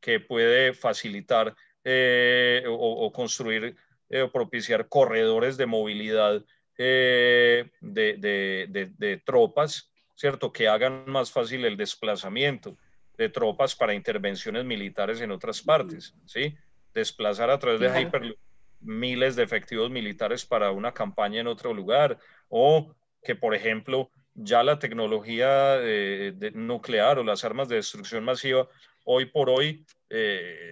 que puede facilitar eh, o, o, construir eh, propiciar corredores de movilidad eh, de, de, de, tropas, ¿cierto? Que hagan más fácil el desplazamiento de tropas para intervenciones militares en otras partes, ¿sí? Desplazar a través de Hyperloop miles de efectivos militares para una campaña en otro lugar, o que, por ejemplo, ya la tecnología eh, nuclear o las armas de destrucción masiva, hoy por hoy,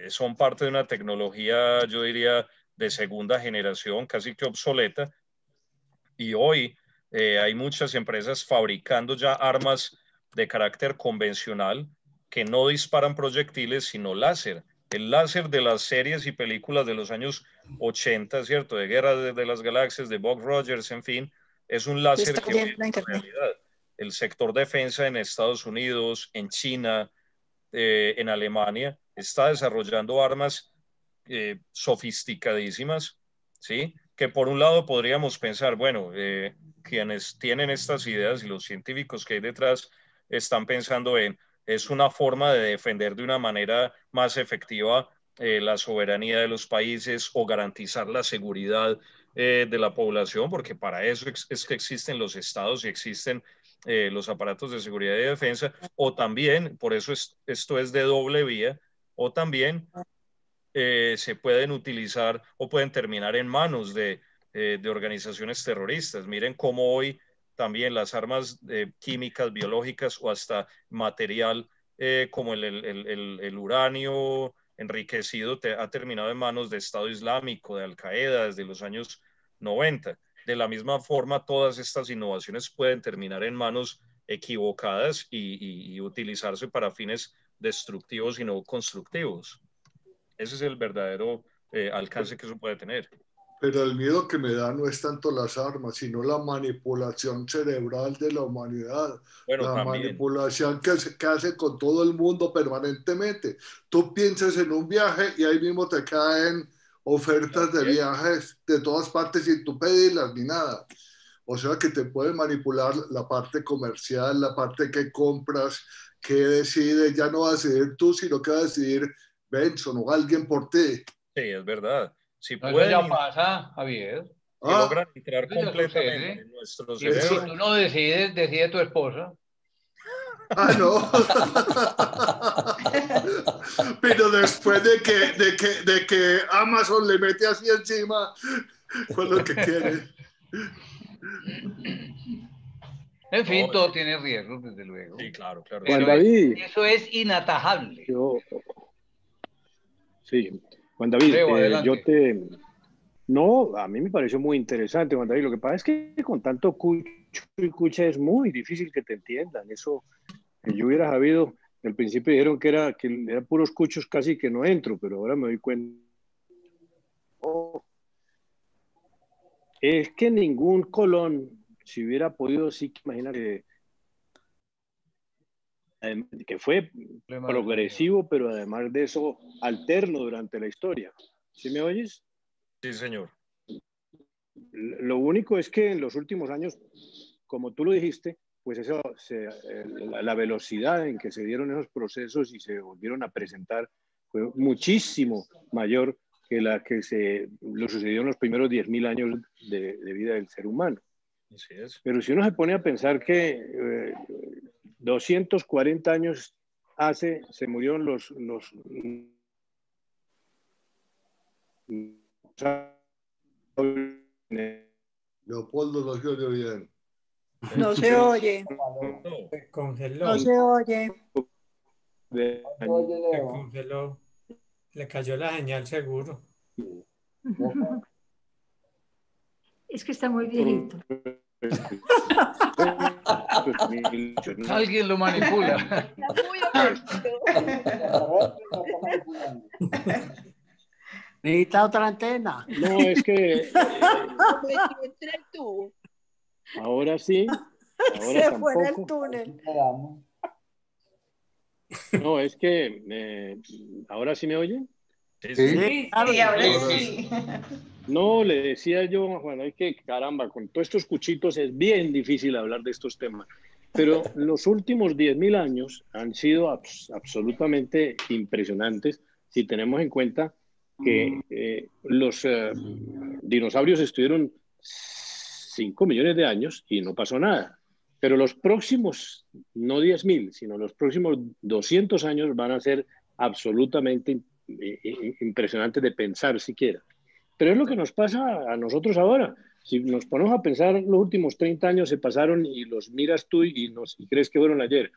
son parte de una tecnología, yo diría, de segunda generación, casi que obsoleta. Y hoy eh, hay muchas empresas fabricando ya armas de carácter convencional que no disparan proyectiles, sino láser, El láser de las series y películas de los años 80, ¿cierto? De Guerra de, las Galaxias, de Bob Rogers, en fin, es un láser que hoy en realidad el sector defensa en Estados Unidos, en China, eh, en Alemania, está desarrollando armas eh, sofisticadísimas, ¿sí? Que por un lado podríamos pensar, bueno, eh, quienes tienen estas ideas y los científicos que hay detrás están pensando en, es una forma de defender de una manera más efectiva la soberanía de los países o garantizar la seguridad de la población, porque para eso es que existen los estados y existen eh, los aparatos de seguridad y defensa, o también, por eso esto es de doble vía, o también eh, se pueden utilizar o pueden terminar en manos de, eh, organizaciones terroristas. Miren cómo hoy también las armas químicas, biológicas o hasta material como el, uranio enriquecido ha terminado en manos de Estado Islámico, de Al Qaeda desde los años 90 de la misma forma, todas estas innovaciones pueden terminar en manos equivocadas y, utilizarse para fines destructivos y no constructivos. Ese es el verdadero eh, alcance que eso puede tener. Pero el miedo que me da no es tanto las armas, sino la manipulación cerebral de la humanidad. la manipulación que, se, que hace con todo el mundo permanentemente. Tú piensas en un viaje y ahí mismo te caen ofertas de viajes de todas partes sin tú pedirlas ni nada. O sea que te puede manipular la parte comercial, la parte que compras, que decide, ya no va a decidir tú, sino que va a decidir Benson o alguien por ti. Sí, es verdad. Si puede ya pasa, Javier. Si ah, logran entrar completamente en nuestro cerebro. Si tú no decides, decide tu esposa. Ah, no. Pero después de que, de, que, de que Amazon le mete así encima, con lo que quiere. En fin, todo tiene riesgos, desde luego. Sí, claro, claro. Juan David. Eso es inatajable. Yo, sí, Juan David, eh, yo te... No, a mí me pareció muy interesante, Juan David. Lo que pasa es que con tanto cucho y cucha es muy difícil que te entiendan. Eso, que yo hubiera sabido, al principio dijeron que era que eran puros cuchos casi que no entro, pero ahora me doy cuenta. es que ningún colón, si hubiera podido, sí que imaginar que, que fue progresivo, pero además de eso, alterno durante la historia. ¿Sí me oyes? Sí, señor. Lo único es que en los últimos años, como tú lo dijiste, pues eso, la, velocidad en que se dieron esos procesos y se volvieron a presentar fue muchísimo mayor que la que se lo sucedió en los primeros 10.000 años de, vida del ser humano. Pero si uno se pone a pensar que 240 eh, años hace, se murieron los, los Leopoldo lo oye bien. No se oye. Se congeló. No se oye. Se congeló. Le cayó la señal seguro. Es que está muy viejito. Alguien lo manipula. [LAUGHS] Necesita otra antena. No, es que. ahora sí. Ahora Se fue en el túnel. No, es que. Eh, ¿Ahora sí me oye? Sí, sí, sí, No, le decía yo, bueno, hay que, caramba, con todos estos cuchitos es bien difícil hablar de estos temas. Pero los últimos 10.000 años han sido absolutamente impresionantes si tenemos en cuenta que eh, los eh, dinosaurios estuvieron 5 millones de años y no pasó nada. Pero los próximos, no 10.000, sino los próximos 200 años van a ser absolutamente impresionantes de pensar siquiera. Pero es lo que nos pasa a nosotros ahora. Si nos ponemos a pensar, los últimos 30 años se pasaron y los miras tú y, nos, y crees que fueron ayer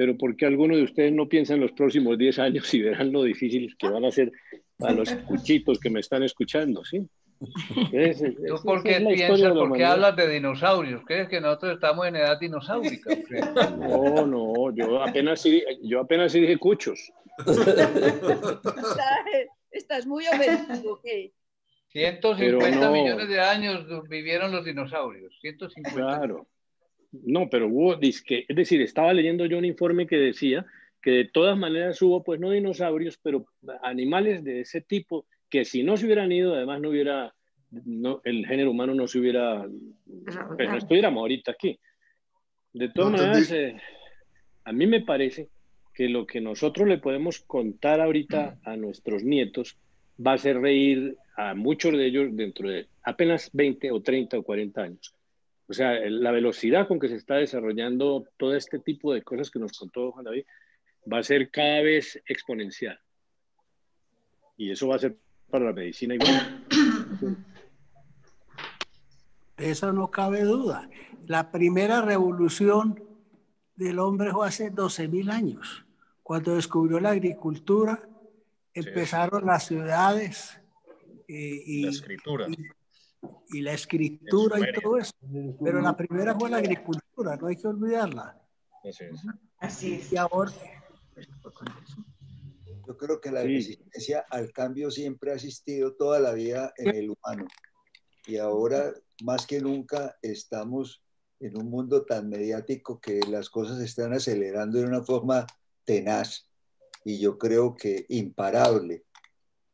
pero ¿por qué alguno de ustedes no piensa en los próximos 10 años y verán lo difícil que van a ser a los cuchitos que me están escuchando? ¿sí? ¿Tú por qué piensas, por qué hablas de dinosaurios? ¿Crees que nosotros estamos en edad dinosaurica? No, no, yo apenas sí, yo apenas sí dije cuchos. [LAUGHS] Estás muy ofensivo, ¿qué? 150 millones de años vivieron los dinosaurios. 150. Claro. No, pero hubo, es decir, estaba leyendo yo un informe que decía que de todas maneras hubo, pues no dinosaurios, pero animales de ese tipo que si no se hubieran ido, además no hubiera, no, el género humano no se hubiera, pues no estuviéramos ahorita aquí. De todas maneras, eh, a mí me parece que lo que nosotros le podemos contar ahorita a nuestros nietos va a ser reír a muchos de ellos dentro de apenas 20 o 30 o 40 años. O sea, la velocidad con que se está desarrollando todo este tipo de cosas que nos contó Juan David va a ser cada vez exponencial. Y eso va a ser para la medicina igual. Eso no cabe duda. La primera revolución del hombre fue hace 12.000 años, cuando descubrió la agricultura, empezaron las ciudades eh, y, la escritura. Y, la escritura y todo eso. Pero la primera fue la agricultura, no hay que olvidarla. Así es. Así es. Y ahora, yo creo que la resistencia al cambio siempre ha existido toda la vida en el humano. Y ahora, más que nunca, estamos en un mundo tan mediático que las cosas se están acelerando de una forma tenaz y yo creo que imparable.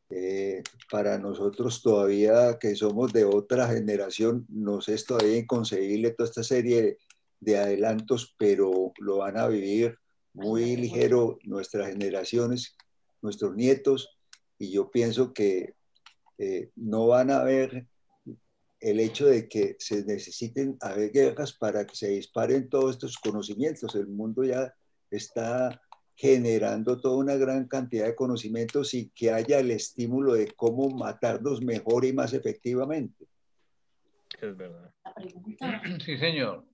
Eh, para nosotros todavía que somos de otra generación, nos es todavía inconcebible toda esta serie de adelantos, pero lo van a vivir muy ligero nuestras generaciones, nuestros nietos, y yo pienso que eh, no van a ver el hecho de que se necesiten haber guerras para que se disparen todos estos conocimientos. El mundo ya está generando toda una gran cantidad de conocimientos y que haya el estímulo de cómo matarlos mejor y más efectivamente. Es verdad. [CLEARS THROAT] Sí, señor.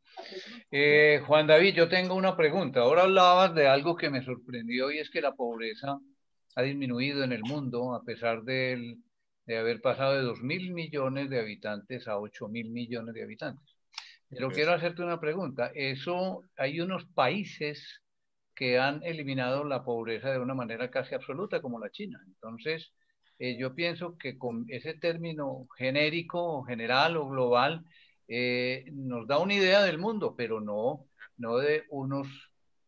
Eh, Juan David, yo tengo una pregunta. Ahora hablabas de algo que me sorprendió y es que la pobreza ha disminuido en el mundo a pesar de haber pasado de 2 mil millones de habitantes a 8 mil millones de habitantes. Pero quiero hacerte una pregunta. Eso, hay unos países que han eliminado la pobreza de una manera casi absoluta, como la China. Entonces, eh, yo pienso que con ese término genérico, general o global, eh, nos da una idea del mundo, pero no, no de, unos,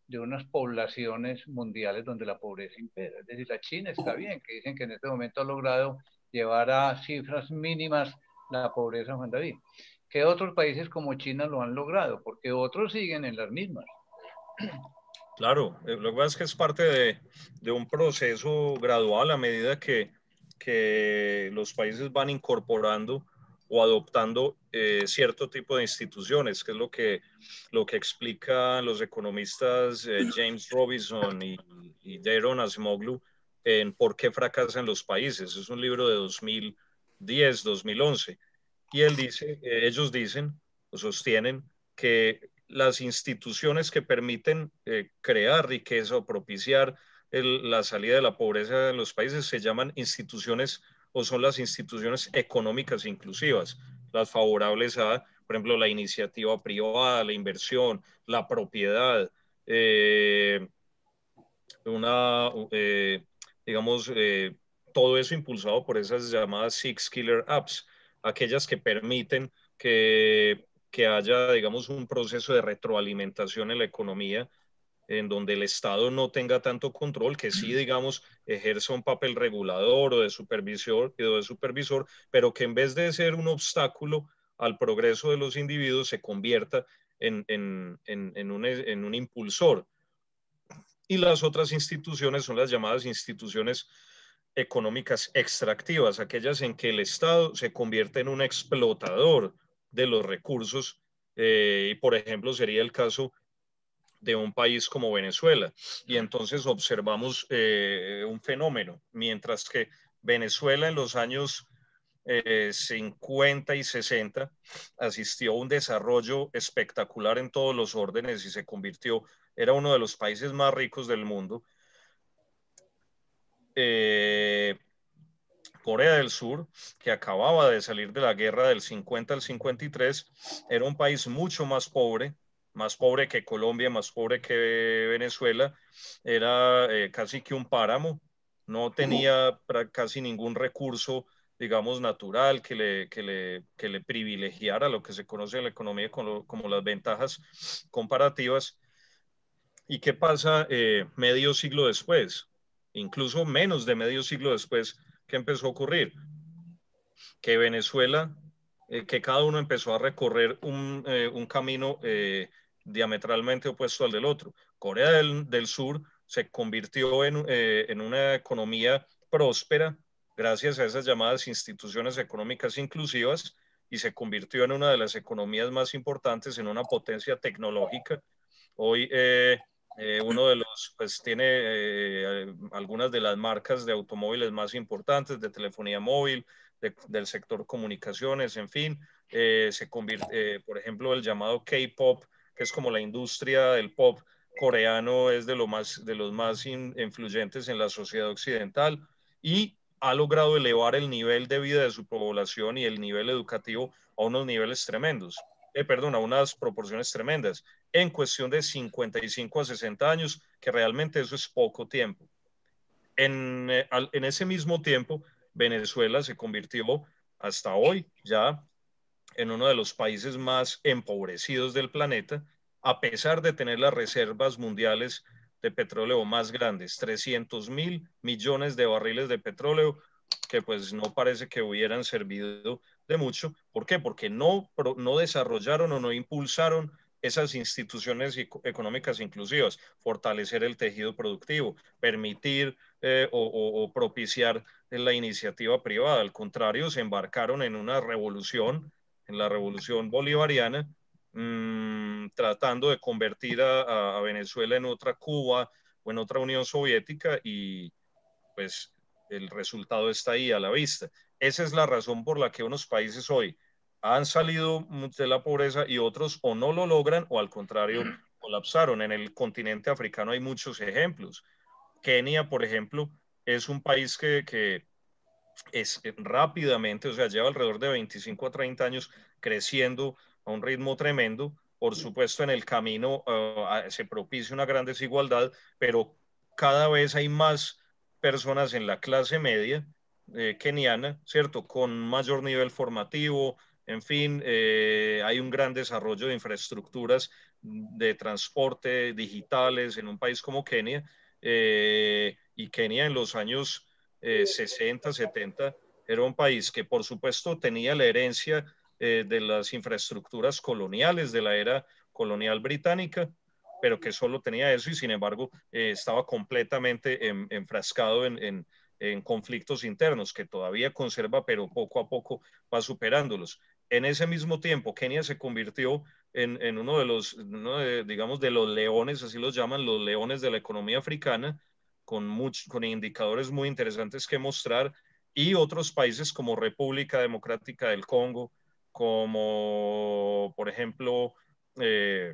de unas poblaciones mundiales donde la pobreza impera. Es decir, la China está bien, que dicen que en este momento ha logrado llevar a cifras mínimas la pobreza, Juan David. ¿Qué otros países como China lo han logrado? Porque otros siguen en las mismas. Claro, eh, lo que pasa es que es parte de, de un proceso gradual a medida que, que los países van incorporando o adoptando eh, cierto tipo de instituciones, que es lo que, lo que explican los economistas eh, James Robinson y, y Daron Asimoglu en por qué fracasan los países. Es un libro de 2010, 2011. Y él dice, ellos dicen o sostienen que las instituciones que permiten crear riqueza o propiciar la salida de la pobreza en los países se llaman instituciones o son las instituciones económicas inclusivas, las favorables a, por ejemplo, la iniciativa privada, la inversión, la propiedad, eh, una, eh, digamos, eh, todo eso impulsado por esas llamadas Six Killer Apps, aquellas que permiten que, que haya, digamos, un proceso de retroalimentación en la economía en donde el Estado no tenga tanto control, que sí, digamos, ejerza un papel regulador o de supervisor, o de supervisor, pero que en vez de ser un obstáculo al progreso de los individuos, se convierta en, en, en, un, en un impulsor. Y las otras instituciones son las llamadas instituciones económicas extractivas, aquellas en que el Estado se convierte en un explotador de los recursos. Eh, y por ejemplo, sería el caso de un país como Venezuela. Y entonces observamos eh, un fenómeno, mientras que Venezuela en los años 50 eh, y 60 asistió a un desarrollo espectacular en todos los órdenes y se convirtió, era uno de los países más ricos del mundo. Eh, Corea del Sur, que acababa de salir de la guerra del 50 al 53, era un país mucho más pobre, más pobre que Colombia, más pobre que Venezuela, era eh, casi que un páramo, no tenía casi ningún recurso, digamos, natural que le, que le, que le privilegiara lo que se conoce en la economía como, como las ventajas comparativas. ¿Y qué pasa eh, medio siglo después? Incluso menos de medio siglo después, ¿qué empezó a ocurrir? Que Venezuela, eh, que cada uno empezó a recorrer un, un camino diametralmente opuesto al del otro. Corea del, Sur se convirtió en, eh, en, una economía próspera gracias a esas llamadas instituciones económicas inclusivas y se convirtió en una de las economías más importantes, en una potencia tecnológica. Hoy eh, eh, uno de los, pues tiene algunas de las marcas de automóviles más importantes, de telefonía móvil, del sector comunicaciones, en fin, se convierte, por ejemplo, el llamado K-Pop que es como la industria del pop coreano, es de, lo más, de los más influyentes en la sociedad occidental y ha logrado elevar el nivel de vida de su población y el nivel educativo a unos niveles tremendos, eh, perdón, a unas proporciones tremendas, en cuestión de 55 a 60 años, que realmente eso es poco tiempo. En, eh, en ese mismo tiempo, Venezuela se convirtió hasta hoy ya en uno de los países más empobrecidos del planeta, a pesar de tener las reservas mundiales de petróleo más grandes, 300 mil millones de barriles de petróleo, que pues no parece que hubieran servido de mucho. ¿Por qué? Porque no, no desarrollaron o no impulsaron esas instituciones económicas inclusivas, fortalecer el tejido productivo, permitir eh, o, propiciar la iniciativa privada. Al contrario, se embarcaron en una revolución en la revolución bolivariana, mm, tratando de convertir a, Venezuela en otra Cuba o en otra Unión Soviética y pues el resultado está ahí a la vista. Esa es la razón por la que unos países hoy han salido de la pobreza y otros o no lo logran o al contrario colapsaron. En el continente africano hay muchos ejemplos. Kenia, por ejemplo, es un país que, que es eh, rápidamente, o sea, lleva alrededor de 25 a 30 años creciendo a un ritmo tremendo. Por supuesto, en el camino ah, se propicia una gran desigualdad, pero cada vez hay más personas en la clase media eh, keniana, ¿cierto? Con mayor nivel formativo, en fin, eh, hay un gran desarrollo de infraestructuras de transporte digitales en un país como Kenia. y Kenia en los años 60, eh, 70, era un país que por supuesto tenía la herencia eh, de las infraestructuras coloniales de la era colonial británica, pero que solo tenía eso y sin embargo eh, estaba completamente enfrascado en, conflictos internos que todavía conserva, pero poco a poco va superándolos. En ese mismo tiempo, Kenia se convirtió en, uno de los, digamos, de los leones, así los llaman, los leones de la economía africana, con, con indicadores muy interesantes que mostrar, y otros países como República Democrática del Congo, como por ejemplo eh,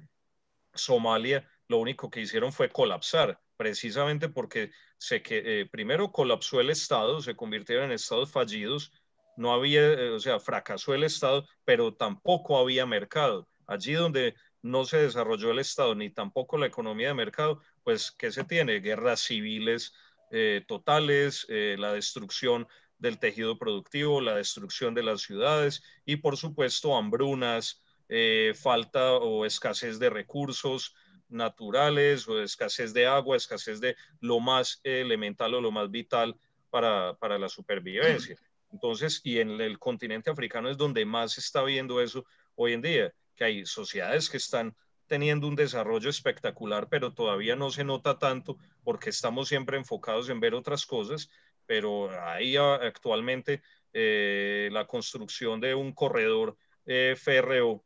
Somalia, lo único que hicieron fue colapsar, precisamente porque se que, eh, primero colapsó el Estado, se convirtieron en estados fallidos, no había, eh, o sea, fracasó el Estado, pero tampoco había mercado. Allí donde no se desarrolló el Estado ni tampoco la economía de mercado, pues ¿qué se tiene? Guerras civiles eh, totales, la destrucción del tejido productivo, la destrucción de las ciudades y por supuesto hambrunas, eh, falta o escasez de recursos naturales o escasez de agua, escasez de lo más elemental o lo más vital para, para la supervivencia. Entonces, y en el continente africano es donde más se está viendo eso hoy en día que hay sociedades que están teniendo un desarrollo espectacular, pero todavía no se nota tanto porque estamos siempre enfocados en ver otras cosas, pero ahí actualmente eh, la construcción de un corredor eh, férreo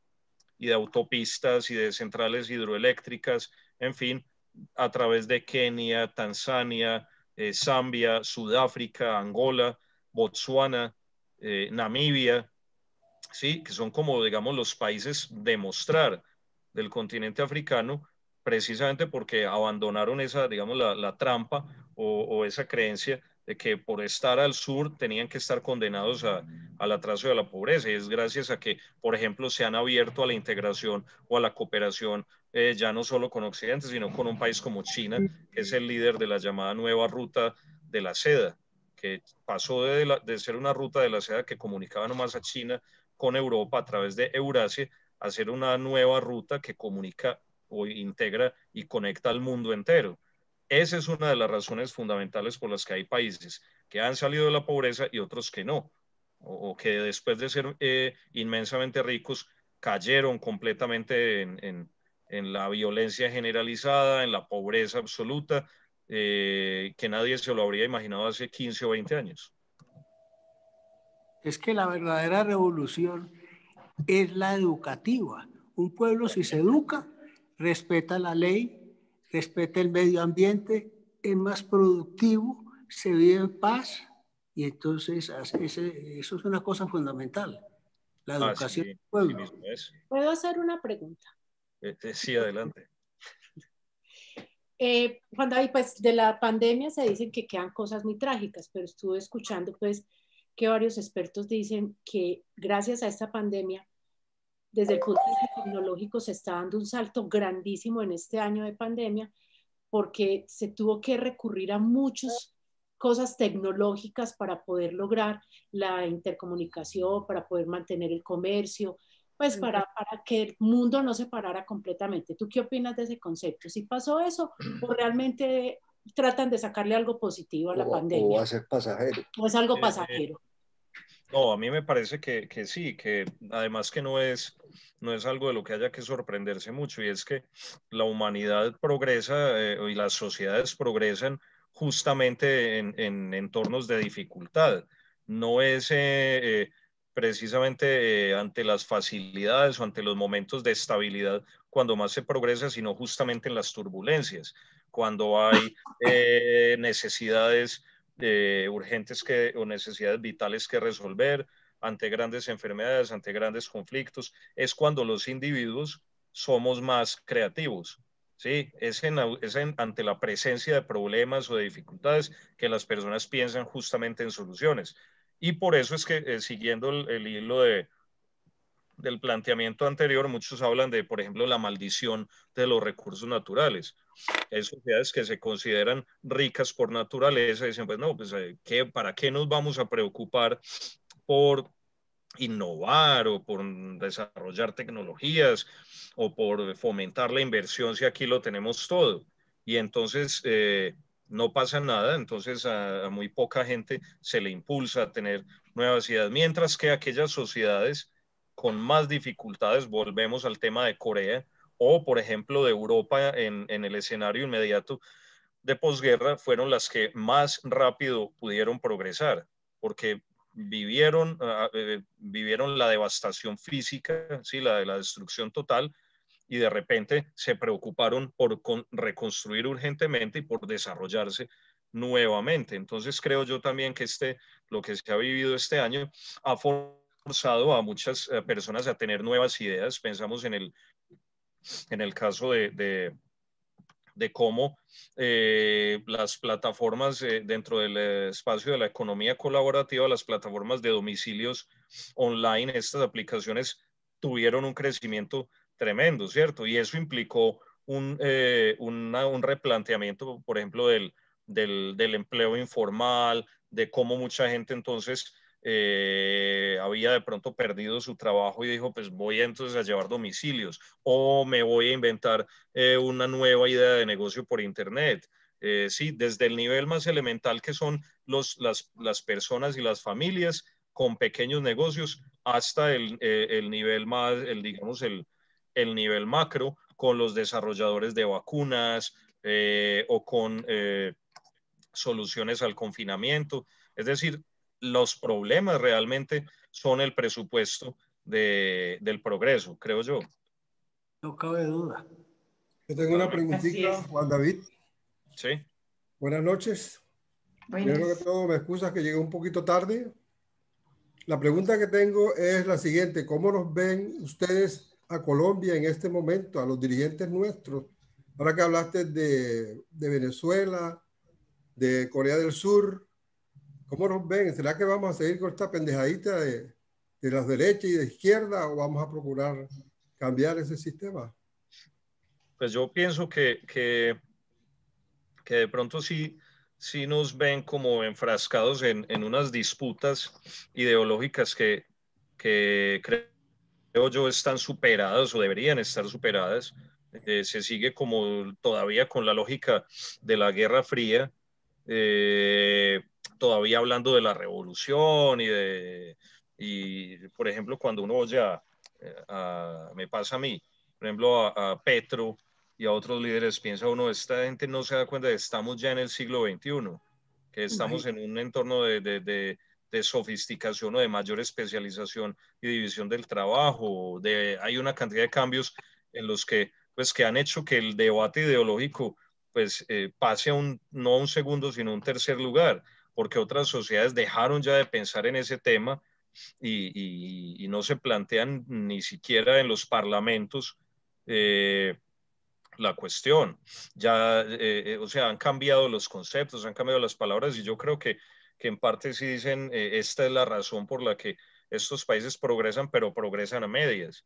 y de autopistas y de centrales hidroeléctricas, en fin, a través de Kenia, Tanzania, eh, Zambia, Sudáfrica, Angola, Botswana, Namibia, ¿sí? que son como, digamos, los países de mostrar del continente africano, precisamente porque abandonaron esa, digamos, la, trampa o, esa creencia de que por estar al sur tenían que estar condenados al atraso de la pobreza. Y es gracias a que, por ejemplo, se han abierto a la integración o a la cooperación eh, ya no solo con Occidente, sino con un país como China, que es el líder de la llamada nueva ruta de la seda, que pasó de, de ser una ruta de la seda que comunicaba nomás a China con Europa a través de Eurasia, a ser una nueva ruta que comunica o integra y conecta al mundo entero. Esa es una de las razones fundamentales por las que hay países que han salido de la pobreza y otros que no, o, que después de ser eh, inmensamente ricos cayeron completamente en, la violencia generalizada, en la pobreza absoluta, eh, que nadie se lo habría imaginado hace 15 o 20 años. Es que la verdadera revolución es la educativa. Un pueblo si se educa, respeta la ley, respeta el medio ambiente, es más productivo, se vive en paz y entonces eso es una cosa fundamental, la ah, educación del pueblo. ¿Puedo hacer una pregunta? Eh, sí, adelante. Eh, Juan David, pues de la pandemia se dicen que quedan cosas muy trágicas, pero estuve escuchando pues que varios expertos dicen que gracias a esta pandemia desde el punto de vista tecnológico se está dando un salto grandísimo en este año de pandemia porque se tuvo que recurrir a muchas cosas tecnológicas para poder lograr la intercomunicación, para poder mantener el comercio, pues para, para, que el mundo no se parara completamente. ¿Tú qué opinas de ese concepto? ¿Si pasó eso [CLEARS THROAT] o realmente tratan de sacarle algo positivo a la pandemia? O va a ser pasajero. O es algo pasajero. No, a mí me parece que, que, sí, que además que no es, no es algo de lo que haya que sorprenderse mucho, y es que la humanidad progresa eh, y las sociedades progresan justamente en, en entornos de dificultad. No es eh, eh, precisamente ante las facilidades o ante los momentos de estabilidad cuando más se progresa, sino justamente en las turbulencias, cuando hay necesidades urgentes que, o necesidades vitales que resolver, ante grandes enfermedades, ante grandes conflictos, es cuando los individuos somos más creativos. ¿Sí? Es, ante la presencia de problemas o de dificultades que las personas piensan justamente en soluciones. Y por eso es que, eh, siguiendo el hilo de, del planteamiento anterior, muchos hablan de, por ejemplo, la maldición de los recursos naturales. Hay sociedades que se consideran ricas por naturaleza y dicen, pues no, pues eh, ¿qué, ¿para qué nos vamos a preocupar por innovar o por desarrollar tecnologías o por fomentar la inversión si aquí lo tenemos todo? Y entonces eh, no pasa nada, entonces a, muy poca gente se le impulsa a tener nuevas ideas, mientras que aquellas sociedades con más dificultades, volvemos al tema de Corea o, por ejemplo, de Europa en, el escenario inmediato de posguerra, fueron las que más rápido pudieron progresar, porque vivieron, ah, eh, vivieron la devastación física, ¿sí? la la destrucción total, y de repente se preocuparon por reconstruir urgentemente y por desarrollarse nuevamente. Entonces creo yo también que este, lo que se ha vivido este año ha forzado a muchas eh, personas a tener nuevas ideas. Pensamos en el, en el caso de, cómo eh, las plataformas eh, dentro del espacio de la economía colaborativa, las plataformas de domicilios online, estas aplicaciones tuvieron un crecimiento tremendo, ¿cierto? Y eso implicó un, un replanteamiento, por ejemplo, del, del, empleo informal, de cómo mucha gente entonces eh, había de pronto perdido su trabajo y dijo, pues voy entonces a llevar domicilios o me voy a inventar eh, una nueva idea de negocio por Internet. Eh, sí, desde el nivel más elemental que son los, las, las personas y las familias con pequeños negocios hasta el, el nivel más, el, digamos, el, el, nivel macro con los desarrolladores de vacunas o con soluciones al confinamiento. Es decir, los problemas realmente son el presupuesto de, del progreso, creo yo. No cabe duda. Yo tengo una preguntita, Juan David. Sí. Buenas noches. Primero que todo, me excusa que llegué un poquito tarde. La pregunta que tengo es la siguiente. ¿Cómo nos ven ustedes a Colombia en este momento, a los dirigentes nuestros? Ahora que hablaste de, de Venezuela, de Corea del Sur, ¿Cómo nos ven? ¿Será que vamos a seguir con esta pendejadita de, de las derechas y de izquierda o vamos a procurar cambiar ese sistema? pues yo pienso que, que, que de pronto sí, sí nos ven como enfrascados en, en unas disputas ideológicas que, que creo yo están superadas o deberían estar superadas. Eh, se sigue como todavía con la lógica de la Guerra Fría, eh, todavía hablando de la revolución y de, y por ejemplo, cuando uno oye a, me pasa a mí, por ejemplo, a, Petro y a otros líderes, piensa uno, esta gente no se da cuenta de que estamos ya en el siglo XXI, que estamos en un entorno de, de, de, sofisticación o de mayor especialización y división del trabajo, de, hay una cantidad de cambios en los que, pues, que han hecho que el debate ideológico pues, eh, pase a un, no a un segundo, sino a un tercer lugar, porque otras sociedades dejaron ya de pensar en ese tema y, no se plantean ni siquiera en los parlamentos eh, la cuestión. Ya, eh, eh, o sea, han cambiado los conceptos, han cambiado las palabras y yo creo que, que en parte sí dicen, esta es la razón por la que estos países progresan, pero progresan a medias.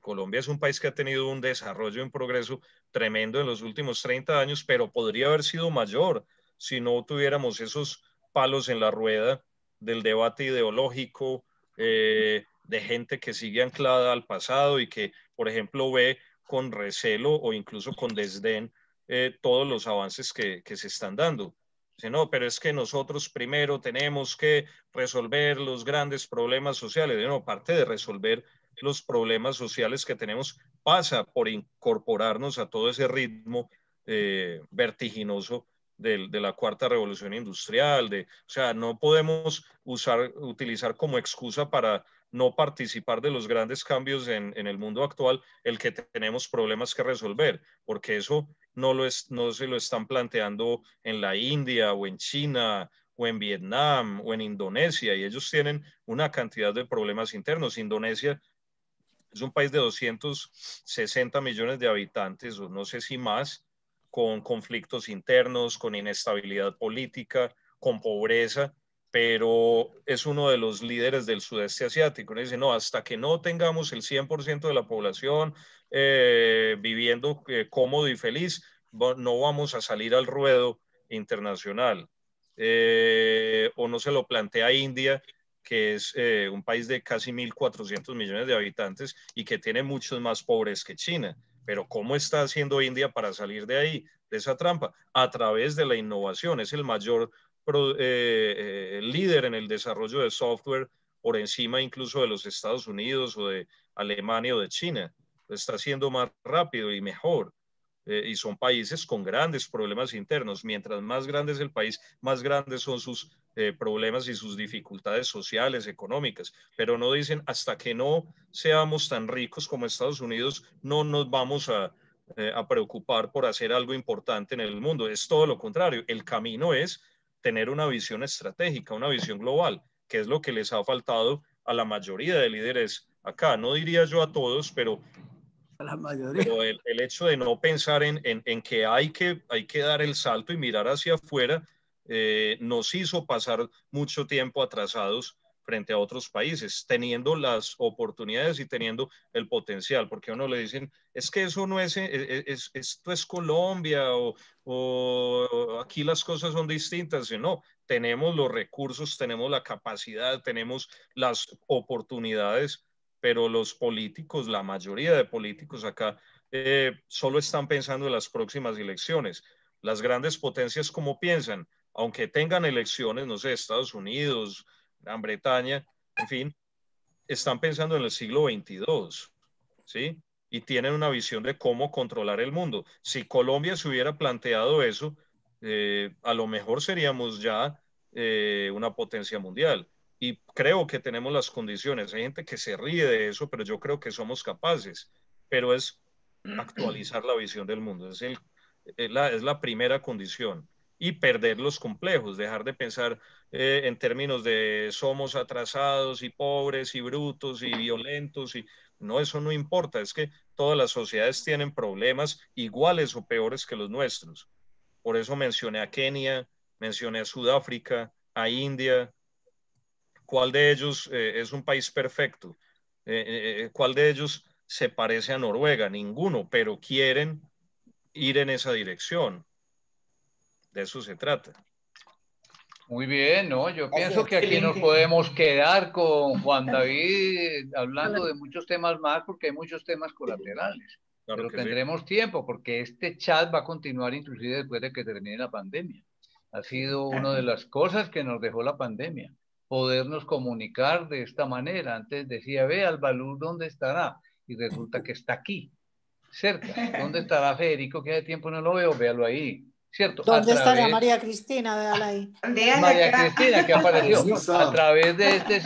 Colombia es un país que ha tenido un desarrollo y un progreso tremendo en los últimos 30 años, pero podría haber sido mayor si no tuviéramos esos palos en la rueda del debate ideológico, eh, de gente que sigue anclada al pasado y que, por ejemplo, ve con recelo o incluso con desdén eh, todos los avances que, se están dando. Dice, no, pero es que nosotros primero tenemos que resolver los grandes problemas sociales. No, parte de resolver los problemas sociales que tenemos pasa por incorporarnos a todo ese ritmo eh, vertiginoso de, la cuarta revolución industrial, de, o sea, no podemos usar, utilizar como excusa para no participar de los grandes cambios en, en, el mundo actual el que tenemos problemas que resolver, porque eso no, lo es, no se lo están planteando en la India o en China o en Vietnam o en Indonesia, y ellos tienen una cantidad de problemas internos. Indonesia es un país de 260 millones de habitantes, o no sé si más, con conflictos internos, con inestabilidad política, con pobreza, pero es uno de los líderes del sudeste asiático. Dice, no, hasta que no tengamos el 100% de la población eh, viviendo eh, cómodo y feliz, no vamos a salir al ruedo internacional. Eh, o no se lo plantea India, que es un país de casi 1.400 millones de habitantes y que tiene muchos más pobres que China. Pero ¿cómo está haciendo India para salir de ahí, de esa trampa? A través de la innovación. Es el mayor eh, eh, líder en el desarrollo de software por encima incluso de los Estados Unidos o de Alemania o de China. está haciendo más rápido y mejor. Eh, y son países con grandes problemas internos. Mientras más grande es el país, más grandes son sus eh, problemas y sus dificultades sociales, económicas, pero no dicen hasta que no seamos tan ricos como Estados Unidos, no nos vamos eh, a preocupar por hacer algo importante en el mundo. Es todo lo contrario. El camino es tener una visión estratégica, una visión global, que es lo que les ha faltado a la mayoría de líderes acá. No diría yo a todos, pero [LAUGHS] el, hecho de no pensar en, en, que, hay que hay que dar el salto y mirar hacia afuera eh, nos hizo pasar mucho tiempo atrasados frente a otros países, teniendo las oportunidades y teniendo el potencial, porque a uno le dicen, es que eso no es, e, e, es, esto es Colombia o, o, aquí las cosas son distintas, no, tenemos los recursos, tenemos la capacidad, tenemos las oportunidades, pero los políticos, la mayoría de políticos acá, eh, solo están pensando en las próximas elecciones. Las grandes potencias, ¿cómo piensan? aunque tengan elecciones, no sé, Estados Unidos, Gran Bretaña, en fin, están pensando en el siglo XXII, ¿sí? Y tienen una visión de cómo controlar el mundo. Si Colombia se hubiera planteado eso, eh, a lo mejor seríamos ya eh, una potencia mundial. Y creo que tenemos las condiciones. Hay gente que se ríe de eso, pero yo creo que somos capaces. Pero es actualizar la visión del mundo. Es, el, es, la, es la primera condición y perder los complejos, dejar de pensar eh, en términos de somos atrasados y pobres y brutos y violentos y no, eso no importa, es que todas las sociedades tienen problemas iguales o peores que los nuestros. Por eso mencioné a Kenia, mencioné a Sudáfrica, a India. ¿Cuál de ellos eh, es un país perfecto? Eh, ¿Cuál de ellos se parece a Noruega? Ninguno, pero quieren ir en esa dirección. De eso se trata. Muy bien, ¿no? Yo pienso que aquí nos podemos quedar con Juan David [LAUGHS] hablando de muchos temas más porque hay muchos temas colaterales. pero tendremos tiempo porque este chat va a continuar inclusive después de que termine la pandemia. Ha sido una de las cosas que nos dejó la pandemia, podernos comunicar de esta manera. Antes decía, ve al balú, ¿dónde estará? Y resulta que está aquí, cerca. ¿Dónde estará Federico? Que hace tiempo no lo veo, véalo ahí. ¿Cierto? ¿Dónde estaría María Cristina? Véala ahí. María Cristina, que apareció a través de este